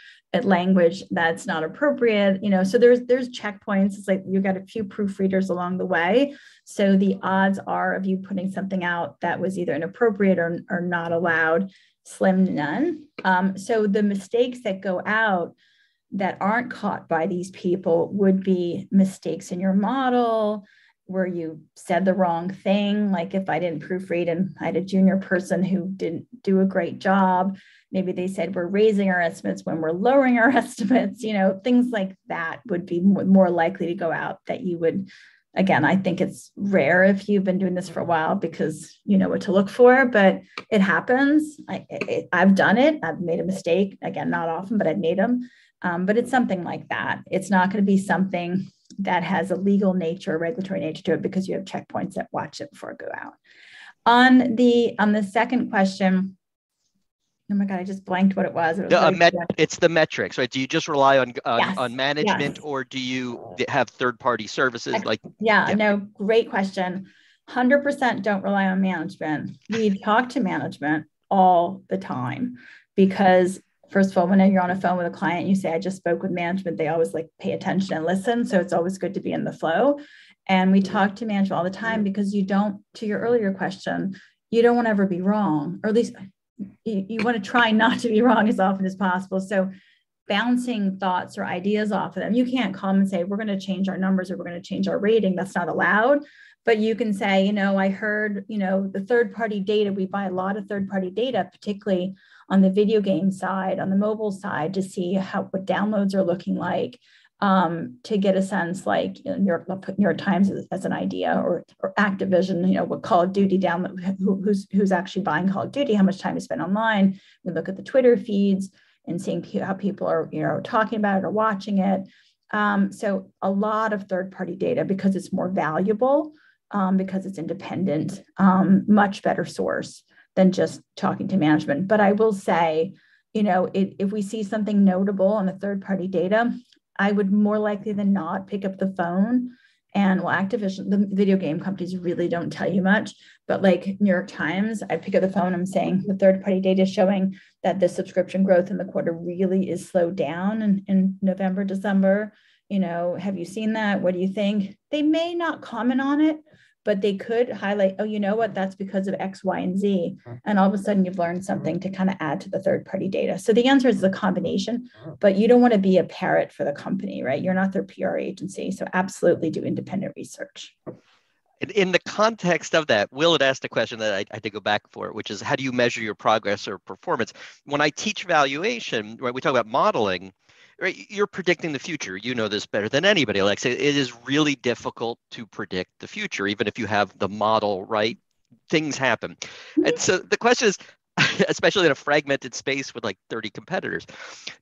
language that's not appropriate you know so there's there's checkpoints it's like you got a few proofreaders along the way so the odds are of you putting something out that was either inappropriate or, or not allowed slim to none. Um, so the mistakes that go out that aren't caught by these people would be mistakes in your model where you said the wrong thing. Like if I didn't proofread and I had a junior person who didn't do a great job, maybe they said we're raising our estimates when we're lowering our estimates, you know, things like that would be more likely to go out that you would again, I think it's rare if you've been doing this for a while because you know what to look for, but it happens. I, have done it. I've made a mistake. Again, not often, but I've made them. Um, but it's something like that. It's not going to be something that has a legal nature, regulatory nature to it because you have checkpoints that watch it before it go out. On the on the second question, oh my god, I just blanked what it was. It was the, uh, met- it's the metrics, right? Do you just rely on on, yes. on management, yes. or do you have third party services? Like yeah, yeah, no, great question. Hundred percent don't rely on management. We talk to management all the time because first of all, when you're on a phone with a client, you say, I just spoke with management, they always like pay attention and listen. So it's always good to be in the flow. And we talk to management all the time because you don't, to your earlier question, you don't want to ever be wrong, or at least you, you want to try not to be wrong as often as possible. So bouncing thoughts or ideas off of them. You can't come and say, we're going to change our numbers or we're going to change our rating. That's not allowed. But you can say, you know, I heard, you know, the third party data, we buy a lot of third party data, particularly on the video game side, on the mobile side, to see how what downloads are looking like um, to get a sense like you know, New, York, New York Times as, as, an idea or, or Activision, you know, what Call of Duty down, who, who's, who's actually buying Call of Duty, how much time is spent online. We look at the Twitter feeds and seeing how people are, you know, talking about it or watching it. Um, so a lot of third party data because it's more valuable, um, because it's independent, um, much better source than just talking to management. But I will say, you know, it, if we see something notable on the third party data, I would more likely than not pick up the phone and well, Activision, the video game companies really don't tell you much, but like New York Times, I pick up the phone, I'm saying the third party data is showing that the subscription growth in the quarter really is slowed down in, in November, December. You know, have you seen that? What do you think? They may not comment on it, but they could highlight, oh, you know what, that's because of X, Y, and Z. Mm-hmm. And all of a sudden you've learned something to kind of add to the third party data. So the answer is a combination, mm-hmm. but you don't want to be a parrot for the company, right? You're not their PR agency. So absolutely do independent research. In the context of that, Will had asked a question that I, I had to go back for, which is how do you measure your progress or performance? When I teach valuation, right, we talk about modeling, right, you're predicting the future. You know this better than anybody, Alexa. It is really difficult to predict the future, even if you have the model right. Things happen, mm-hmm. and so the question is, especially in a fragmented space with like 30 competitors,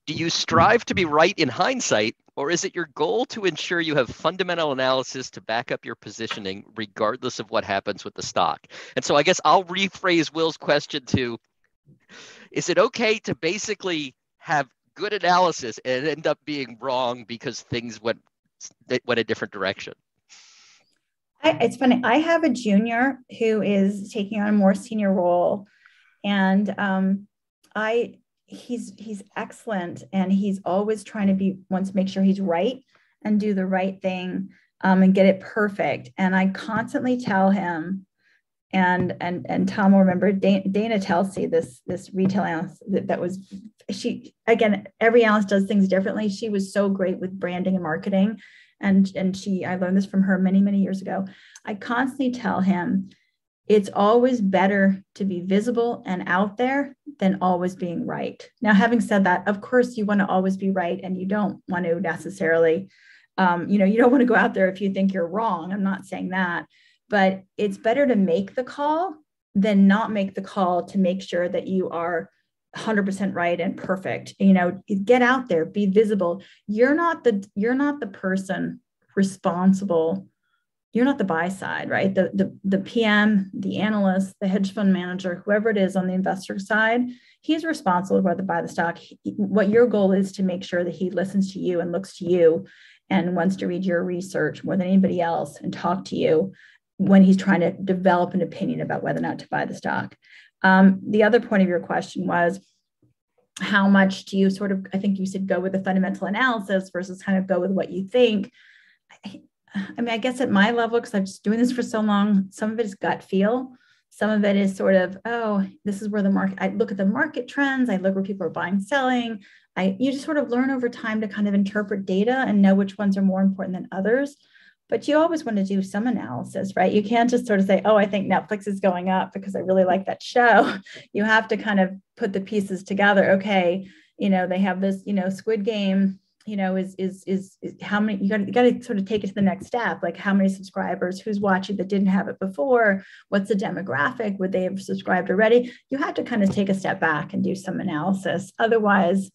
do you strive to be right in hindsight, or is it your goal to ensure you have fundamental analysis to back up your positioning, regardless of what happens with the stock? And so I guess I'll rephrase Will's question to is it okay to basically have good analysis and end up being wrong because things went went a different direction. I, it's funny. I have a junior who is taking on a more senior role, and um, I he's he's excellent, and he's always trying to be wants to make sure he's right and do the right thing um, and get it perfect. And I constantly tell him, and and and Tom will remember Dana, Telsey, this this retail analyst that, that, was she again every analyst does things differently. She was so great with branding and marketing, and and she I learned this from her many many years ago. I constantly tell him it's always better to be visible and out there than always being right. Now, having said that, of course you want to always be right, and you don't want to necessarily. Um, you know, you don't want to go out there if you think you're wrong. I'm not saying that, but it's better to make the call than not make the call to make sure that you are 100% right and perfect you know get out there be visible you're not the you're not the person responsible you're not the buy side, right? The, the, the PM, the analyst, the hedge fund manager, whoever it is on the investor side, he's responsible whether buy the stock. What your goal is to make sure that he listens to you and looks to you and wants to read your research more than anybody else and talk to you when he's trying to develop an opinion about whether or not to buy the stock. Um, the other point of your question was how much do you sort of, I think you said go with the fundamental analysis versus kind of go with what you think. I mean, I guess at my level, because I'm just doing this for so long, some of it is gut feel. Some of it is sort of, oh, this is where the market, I look at the market trends, I look where people are buying, selling. I you just sort of learn over time to kind of interpret data and know which ones are more important than others. But you always want to do some analysis, right? You can't just sort of say, oh, I think Netflix is going up because I really like that show. You have to kind of put the pieces together. Okay, you know, they have this, you know, Squid Game you know is, is is is, how many you got you got to sort of take it to the next step like how many subscribers who's watching that didn't have it before what's the demographic would they have subscribed already you have to kind of take a step back and do some analysis otherwise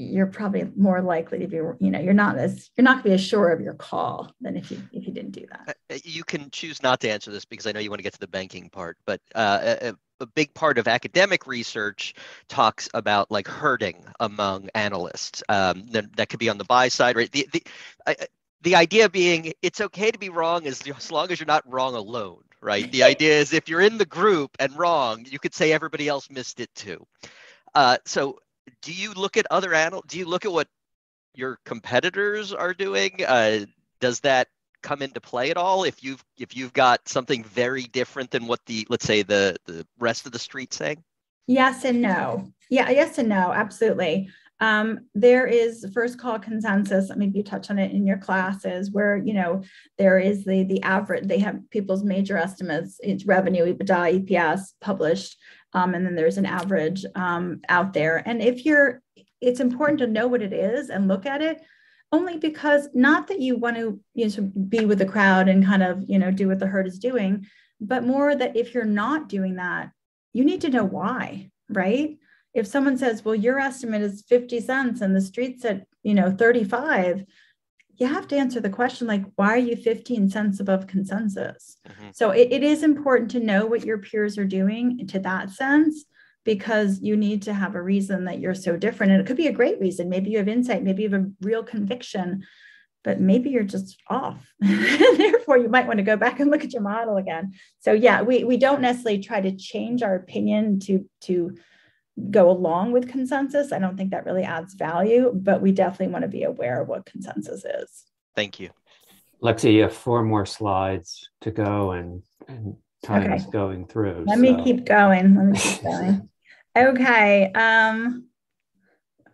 you're probably more likely to be you know you're not as you're not going to be as sure of your call than if you if you didn't do that uh, you can choose not to answer this because i know you want to get to the banking part but uh, a big part of academic research talks about like herding among analysts. Um, that, that could be on the buy side, right? The, the, I, the idea being it's okay to be wrong as, as long as you're not wrong alone, right? The idea is if you're in the group and wrong, you could say everybody else missed it too. Uh, so do you look at other anal? Do you look at what your competitors are doing? Uh, does that come into play at all if you've if you've got something very different than what the let's say the the rest of the street saying yes and no yeah yes and no absolutely um, there is first call consensus maybe you touch on it in your classes where you know there is the the average they have people's major estimates it's revenue ebitda eps published um, and then there's an average um, out there. And if you're it's important to know what it is and look at it only because not that you want to you know, be with the crowd and kind of you know do what the herd is doing but more that if you're not doing that you need to know why right? If someone says well your estimate is 50 cents and the street said you know 35 you have to answer the question like why are you 15 cents above consensus mm-hmm. so it, it is important to know what your peers are doing to that sense because you need to have a reason that you're so different. And it could be a great reason. Maybe you have insight, maybe you have a real conviction, but maybe you're just off. Therefore, you might want to go back and look at your model again. So yeah, we, we don't necessarily try to change our opinion to, to go along with consensus. I don't think that really adds value, but we definitely want to be aware of what consensus is. Thank you. Lexi, you have four more slides to go and, and time okay. is going through. Let so. me keep going. Let me keep going. okay. Um,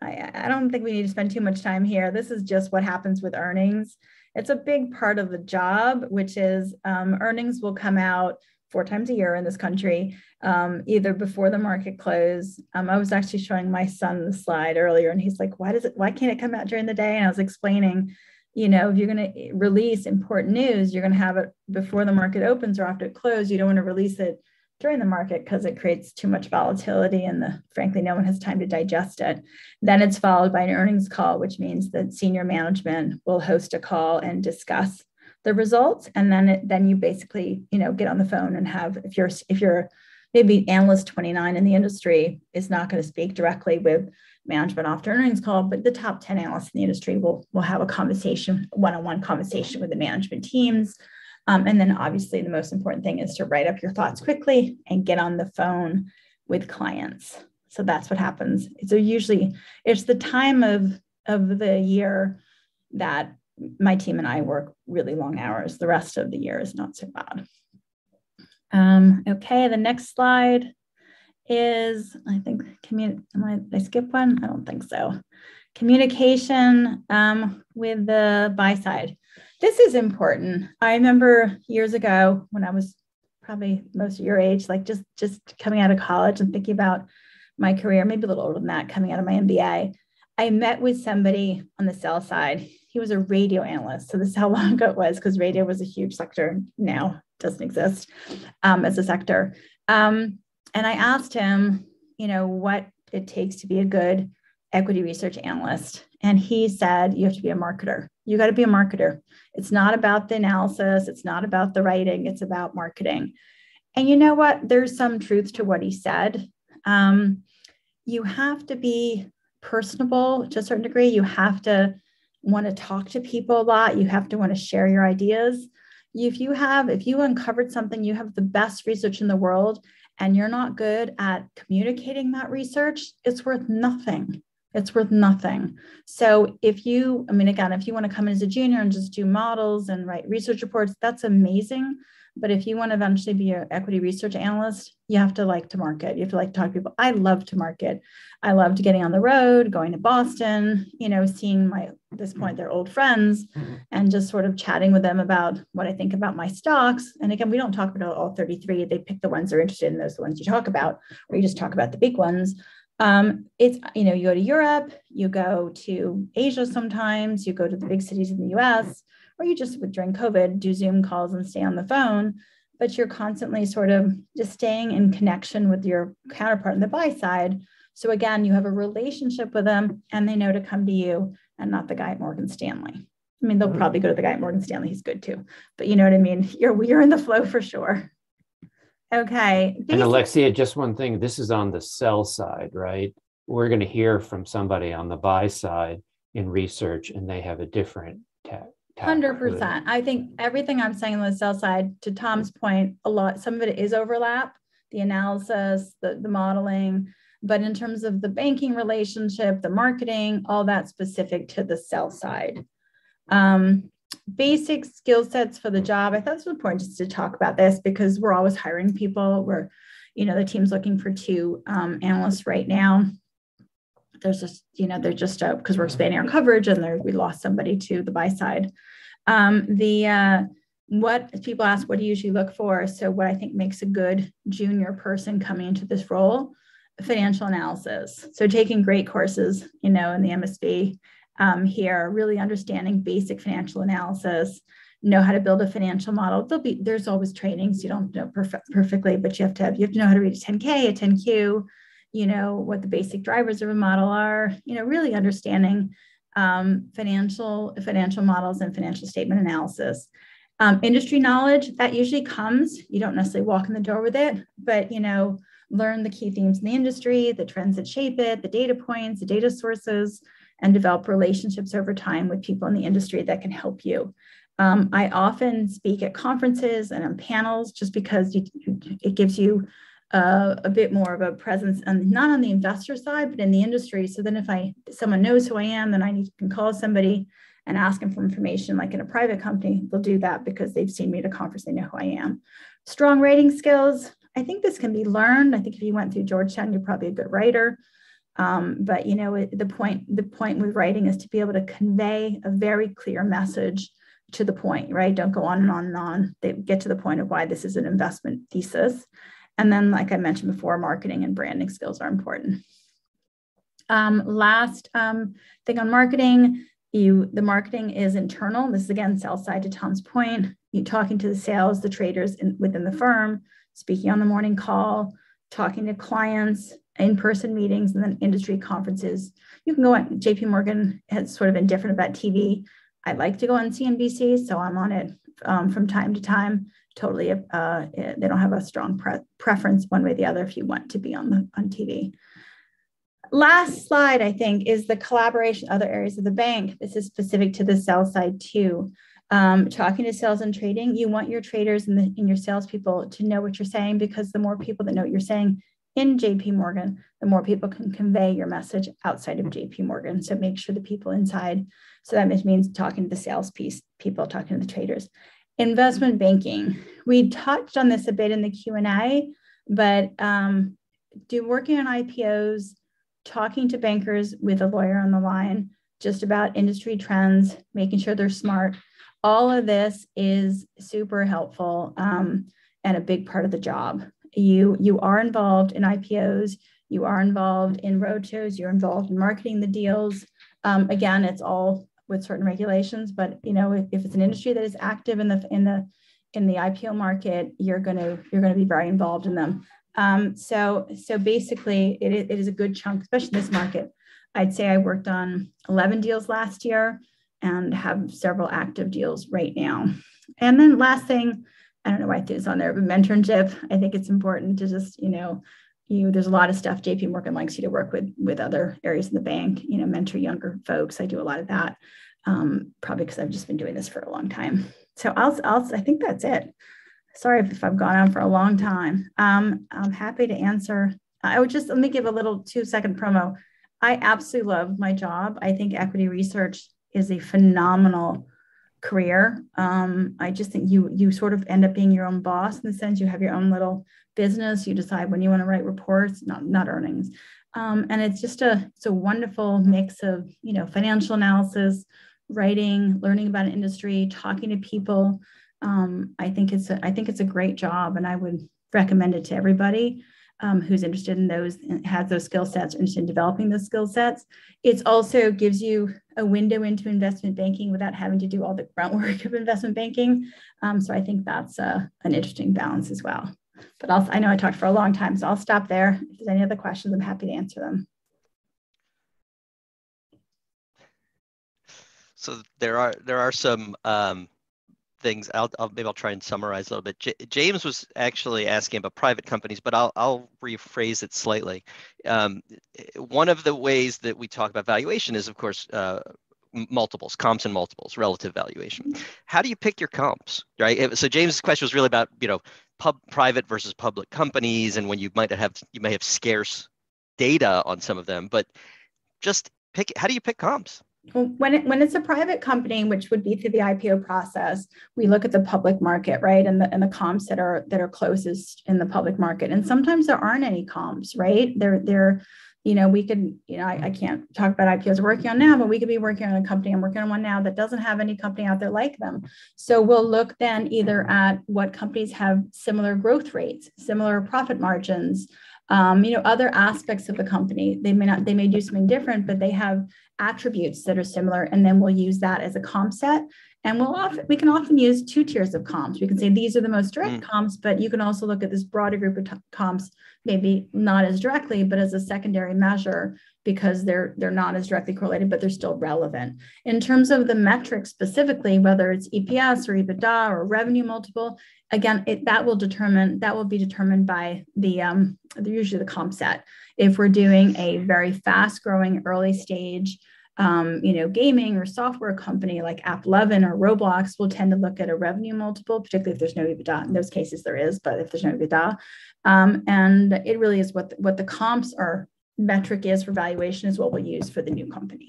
I, I don't think we need to spend too much time here. This is just what happens with earnings. It's a big part of the job, which is um, earnings will come out four times a year in this country, um, either before the market close. Um, I was actually showing my son the slide earlier, and he's like, "Why does it? Why can't it come out during the day?" And I was explaining you know, if you're going to release important news, you're going to have it before the market opens or after it closes. You don't want to release it during the market because it creates too much volatility and the, frankly no one has time to digest it then it's followed by an earnings call which means that senior management will host a call and discuss the results and then it, then you basically you know get on the phone and have if you're if you're maybe analyst 29 in the industry is not going to speak directly with management after earnings call, but the top 10 analysts in the industry will, will have a conversation, one-on-one conversation with the management teams. Um, and then obviously the most important thing is to write up your thoughts quickly and get on the phone with clients. So that's what happens. So usually it's the time of, of the year that my team and I work really long hours. The rest of the year is not so bad. Um, okay, the next slide is, I think, commun- am I, I skip one? I don't think so. Communication um, with the buy side. This is important. I remember years ago when I was probably most of your age, like just just coming out of college and thinking about my career, maybe a little older than that, coming out of my MBA. I met with somebody on the sell side. He was a radio analyst. So this is how long ago it was because radio was a huge sector. Now doesn't exist um, as a sector. Um, and I asked him, you know, what it takes to be a good equity research analyst. And he said, you have to be a marketer. You got to be a marketer. It's not about the analysis, it's not about the writing, it's about marketing. And you know what? There's some truth to what he said. Um, you have to be personable to a certain degree. You have to want to talk to people a lot. You have to want to share your ideas. If you have, if you uncovered something, you have the best research in the world, and you're not good at communicating that research, it's worth nothing. It's worth nothing. So if you, I mean, again, if you want to come in as a junior and just do models and write research reports, that's amazing. But if you want to eventually be an equity research analyst, you have to like to market. You have to like to talk to people. I love to market. I loved getting on the road, going to Boston, you know, seeing my, at this point, they're old friends mm-hmm. and just sort of chatting with them about what I think about my stocks. And again, we don't talk about all 33. They pick the ones they're interested in, those are the ones you talk about, or you just talk about the big ones. Um, it's, you know, you go to Europe, you go to Asia sometimes, you go to the big cities in the US, or you just, during COVID, do Zoom calls and stay on the phone. But you're constantly sort of just staying in connection with your counterpart on the buy side. So again, you have a relationship with them and they know to come to you and not the guy at Morgan Stanley. I mean, they'll probably hmm. go to the guy at Morgan Stanley. He's good too. But you know what I mean? You're, you're in the flow for sure. Okay. and Alexia, just one thing. This is on the sell side, right? We're going to hear from somebody on the buy side in research, and they have a different tech. Hundred percent. I think everything I'm saying on the sell side, to Tom's point, a lot. Some of it is overlap, the analysis, the the modeling, but in terms of the banking relationship, the marketing, all that specific to the sell side. Um, basic skill sets for the job. I thought it was important just to talk about this because we're always hiring people. We're, you know, the team's looking for two um, analysts right now. There's just, you know, they're just because we're expanding our coverage and there we lost somebody to the buy side. Um, the uh, what people ask, what do you usually look for? So what I think makes a good junior person coming into this role, financial analysis. So taking great courses, you know, in the MSB um, here, really understanding basic financial analysis, know how to build a financial model. There'll be there's always trainings you don't know perf- perfectly, but you have to have you have to know how to read a 10K, a 10Q, you know what the basic drivers of a model are. You know, really understanding um, financial financial models and financial statement analysis. Um, industry knowledge that usually comes. You don't necessarily walk in the door with it, but you know learn the key themes in the industry, the trends that shape it, the data points, the data sources and develop relationships over time with people in the industry that can help you. Um, I often speak at conferences and on panels just because you, it gives you uh, a bit more of a presence, and not on the investor side, but in the industry. So then, if I someone knows who I am, then I need, can call somebody and ask them for information. Like in a private company, they'll do that because they've seen me at a conference, they know who I am. Strong writing skills. I think this can be learned. I think if you went through Georgetown, you're probably a good writer. Um, but you know, the point the point with writing is to be able to convey a very clear message to the point, right? Don't go on and on and on. They get to the point of why this is an investment thesis. And then, like I mentioned before, marketing and branding skills are important. Um, last um, thing on marketing, you the marketing is internal. This is again sell side to Tom's point. You talking to the sales, the traders in, within the firm, speaking on the morning call, talking to clients, in-person meetings and then industry conferences. You can go on JP Morgan has sort of indifferent about TV. I like to go on CNBC, so I'm on it um, from time to time. Totally, uh, they don't have a strong pre- preference one way or the other if you want to be on the on TV. Last slide, I think, is the collaboration other areas of the bank. This is specific to the sell side too. Um, talking to sales and trading, you want your traders and, the, and your salespeople to know what you're saying because the more people that know what you're saying, in JP Morgan, the more people can convey your message outside of JP Morgan. So make sure the people inside, so that means talking to the sales piece, people talking to the traders. Investment banking, we touched on this a bit in the Q&A, but um, do working on IPOs, talking to bankers with a lawyer on the line, just about industry trends, making sure they're smart. All of this is super helpful um, and a big part of the job you you are involved in IPOs, you are involved in roadshows, you're involved in marketing the deals. Um, again, it's all with certain regulations, but you know if, if it's an industry that is active in the in the in the IPO market, you're going to you're to be very involved in them. Um, so so basically, it, it is a good chunk, especially in this market. I'd say I worked on 11 deals last year, and have several active deals right now. And then last thing, I don't know why I threw this on there, but mentorship. I think it's important to just, you know, you there's a lot of stuff JP Morgan likes you to work with with other areas in the bank, you know, mentor younger folks. I do a lot of that. Um, probably because I've just been doing this for a long time. So I'll, I'll I think that's it. Sorry if, if I've gone on for a long time. Um, I'm happy to answer. I would just let me give a little two second promo. I absolutely love my job. I think equity research is a phenomenal career. Um, I just think you you sort of end up being your own boss in the sense you have your own little business. You decide when you want to write reports, not not earnings. Um, and it's just a it's a wonderful mix of you know financial analysis, writing, learning about an industry, talking to people. Um, I think it's a, I think it's a great job, and I would recommend it to everybody um, who's interested in those has those skill sets, interested in developing those skill sets. It also gives you a window into investment banking without having to do all the grunt work of investment banking. Um, so I think that's uh, an interesting balance as well. But I'll, I know I talked for a long time, so I'll stop there. If there's any other questions, I'm happy to answer them. So there are there are some um, things. I'll, I'll, maybe I'll try and summarize a little bit. J- James was actually asking about private companies, but I'll I'll rephrase it slightly. Um, one of the ways that we talk about valuation is, of course. Uh, multiples comps and multiples relative valuation how do you pick your comps right so james's question was really about you know pub private versus public companies and when you might have you may have scarce data on some of them but just pick how do you pick comps when it, when it's a private company, which would be through the IPO process, we look at the public market, right, and the and the comps that are that are closest in the public market. And sometimes there aren't any comps, right? They're they're, you know, we could, you know, I, I can't talk about IPOs we're working on now, but we could be working on a company. I'm working on one now that doesn't have any company out there like them. So we'll look then either at what companies have similar growth rates, similar profit margins, um, you know, other aspects of the company. They may not, they may do something different, but they have attributes that are similar, and then we'll use that as a comp set. And we'll often we can often use two tiers of comps. We can say these are the most direct mm. comps, but you can also look at this broader group of t- comps, maybe not as directly, but as a secondary measure because they're they're not as directly correlated, but they're still relevant. In terms of the metrics specifically, whether it's EPS or EBITDA or revenue multiple, again, it, that will determine that will be determined by the um, usually the comp set. If we're doing a very fast growing early stage um, you know, gaming or software company like AppLovin or Roblox will tend to look at a revenue multiple, particularly if there's no EBITDA. In those cases, there is, but if there's no EBITDA, um, and it really is what the, what the comps are metric is for valuation is what we'll use for the new company.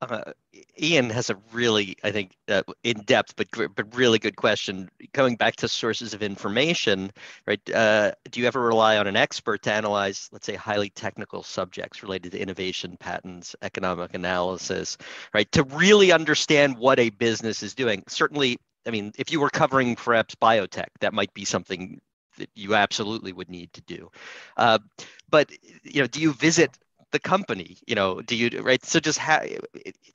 Uh, Ian has a really, I think, uh, in-depth but but really good question. Going back to sources of information, right? Uh, do you ever rely on an expert to analyze, let's say, highly technical subjects related to innovation, patents, economic analysis, right? To really understand what a business is doing. Certainly, I mean, if you were covering perhaps biotech, that might be something that you absolutely would need to do. Uh, but you know, do you visit the company? You know do you right? So just how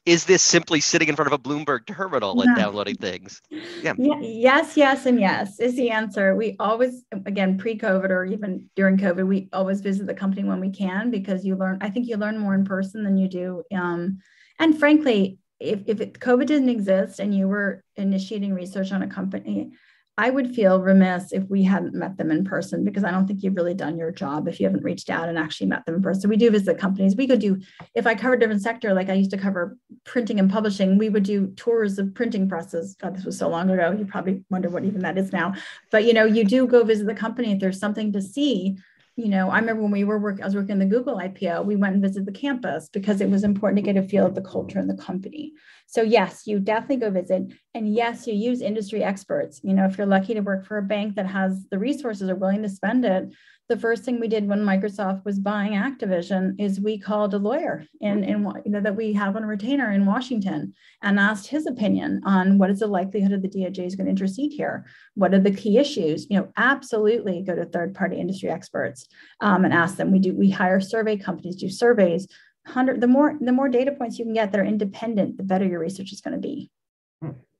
is this simply sitting in front of a bloomberg terminal and downloading things? Yeah. yeah yes yes and yes is the answer. We always again pre-covid or even during covid we always visit the company when we can because you learn i think you learn more in person than you do um, and frankly if, if it, covid didn't exist and you were initiating research on a company I would feel remiss if we hadn't met them in person because I don't think you've really done your job if you haven't reached out and actually met them in person. So we do visit companies. We could do, if I covered different sector, like I used to cover printing and publishing, we would do tours of printing presses. God, this was so long ago. You probably wonder what even that is now. But you know, you do go visit the company if there's something to see you know, I remember when we were working, I was working in the Google IPO, we went and visited the campus because it was important to get a feel of the culture and the company. So yes, you definitely go visit. And yes, you use industry experts. You know, if you're lucky to work for a bank that has the resources or willing to spend it, the first thing we did when Microsoft was buying Activision is we called a lawyer in, in you know, that we have on a retainer in Washington and asked his opinion on what is the likelihood of the DOJ is going to intercede here. What are the key issues? You know, absolutely go to third-party industry experts um, and ask them. We do we hire survey companies, do surveys. Hundred the more the more data points you can get that are independent, the better your research is going to be.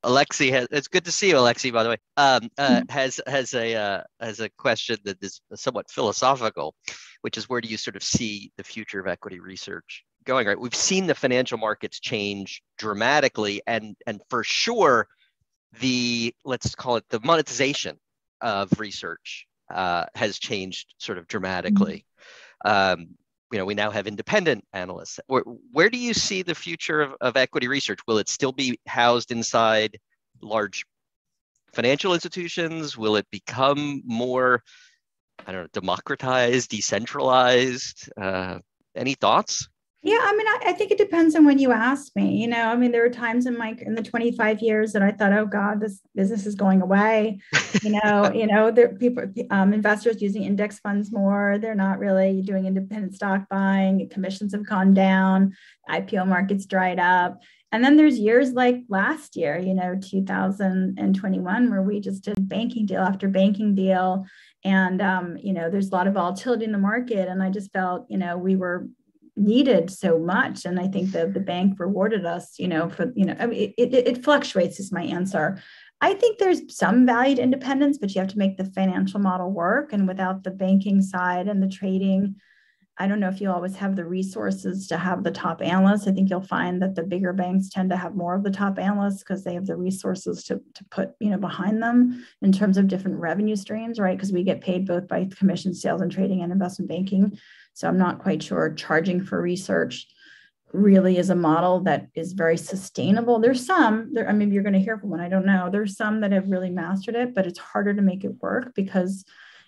Alexi has. It's good to see you, Alexi. By the way, um, uh, mm-hmm. has has a uh, has a question that is somewhat philosophical, which is where do you sort of see the future of equity research going, right? We've seen the financial markets change dramatically, and and for sure, the let's call it the monetization of research uh, has changed sort of dramatically. Mm-hmm. Um, you know, we now have independent analysts. Where, where do you see the future of, of equity research? Will it still be housed inside large financial institutions? Will it become more, I don't know, democratized, decentralized? Uh, any thoughts? Yeah, I mean, I, I, think it depends on when you ask me. You know, I mean, there were times in my in the 25 years that I thought, oh God, this business is going away. You know, you know, there people um, investors using index funds more. They're not really doing independent stock buying. Commissions have gone down. IPO markets dried up. And then there's years like last year, you know, 2021, where we just did banking deal after banking deal. And, um, you know, there's a lot of volatility in the market. And I just felt, you know, we were needed so much and i think that the bank rewarded us you know for you know I mean, it, it, it fluctuates is my answer. I think there's some value to independence but you have to make the financial model work and without the banking side and the trading i don't know if you always have the resources to have the top analysts i think you'll find that the bigger banks tend to have more of the top analysts because they have the resources to, to put you know behind them in terms of different revenue streams right because we get paid both by commission sales and trading and investment banking so I'm not quite sure charging for research really is a model that is very sustainable. There's some, there, I mean, you're going to hear from one, I don't know. There's some that have really mastered it, but it's harder to make it work because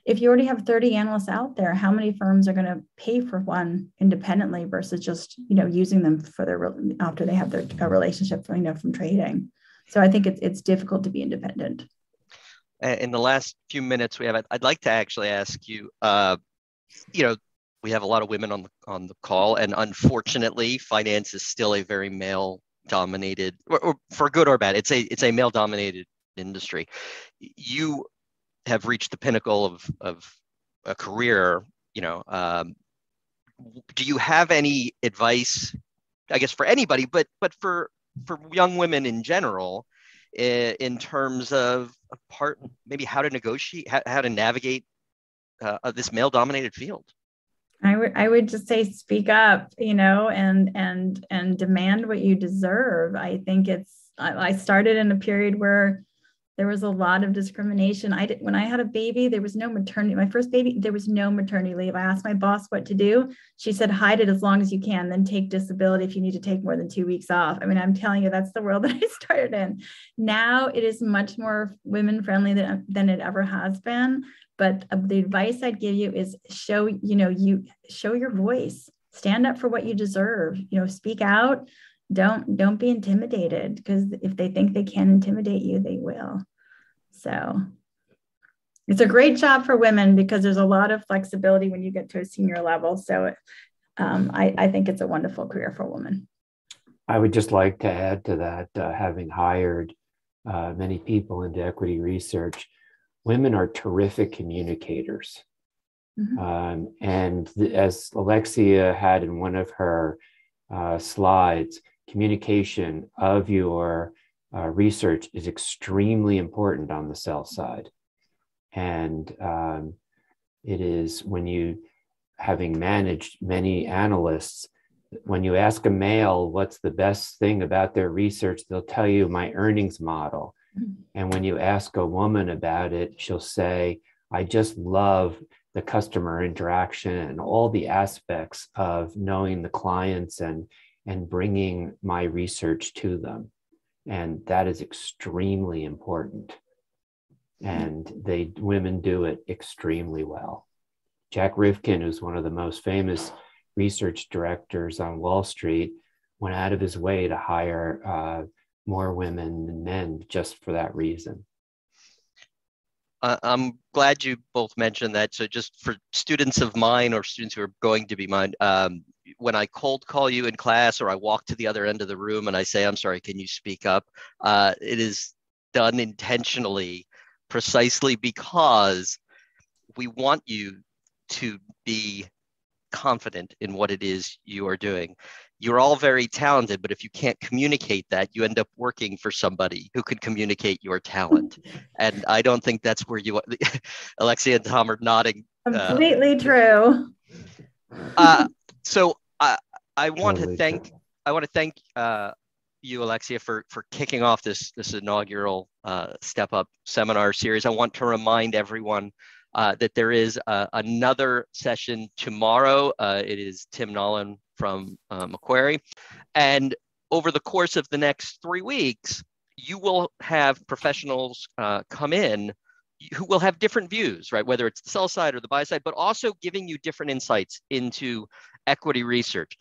if you already have 30 analysts out there, how many firms are going to pay for one independently versus just, you know, using them for their, after they have their relationship, you know, from trading. So I think it's, it's difficult to be independent. In the last few minutes we have, I'd like to actually ask you, uh, you know, we have a lot of women on the on the call, and unfortunately, finance is still a very male dominated, or, or for good or bad, it's a it's a male dominated industry. You have reached the pinnacle of of a career. You know, um, do you have any advice? I guess for anybody, but but for for young women in general, in terms of part maybe how to negotiate, how, how to navigate uh, this male dominated field. I would I would just say speak up, you know, and and and demand what you deserve. I think it's I, I started in a period where there was a lot of discrimination. I did when I had a baby, there was no maternity. My first baby, there was no maternity leave. I asked my boss what to do. She said, hide it as long as you can, then take disability if you need to take more than two weeks off. I mean, I'm telling you, that's the world that I started in. Now it is much more women friendly than, than it ever has been but the advice i'd give you is show you know you show your voice stand up for what you deserve you know speak out don't don't be intimidated because if they think they can intimidate you they will so it's a great job for women because there's a lot of flexibility when you get to a senior level so um, I, I think it's a wonderful career for a woman i would just like to add to that uh, having hired uh, many people into equity research women are terrific communicators. Mm-hmm. Um, and th- as Alexia had in one of her uh, slides, communication of your uh, research is extremely important on the sell side. And um, it is when you, having managed many analysts, when you ask a male what's the best thing about their research, they'll tell you my earnings model. And when you ask a woman about it, she'll say, I just love the customer interaction and all the aspects of knowing the clients and, and bringing my research to them. And that is extremely important. And they women do it extremely well. Jack Rivkin, who's one of the most famous research directors on Wall Street, went out of his way to hire uh, more women than men just for that reason. I'm glad you both mentioned that. So, just for students of mine or students who are going to be mine, um, when I cold call you in class or I walk to the other end of the room and I say, I'm sorry, can you speak up? Uh, it is done intentionally, precisely because we want you to be confident in what it is you are doing you're all very talented, but if you can't communicate that, you end up working for somebody who can communicate your talent. and I don't think that's where you, Alexia and Tom are nodding. Completely uh, true. uh, so uh, I want totally to thank. I want to thank uh, you, Alexia, for for kicking off this this inaugural uh, Step Up seminar series. I want to remind everyone uh, that there is uh, another session tomorrow. Uh, it is Tim Nollen from uh, Macquarie, and over the course of the next three weeks, you will have professionals uh, come in who will have different views, right? Whether it's the sell side or the buy side, but also giving you different insights into equity research.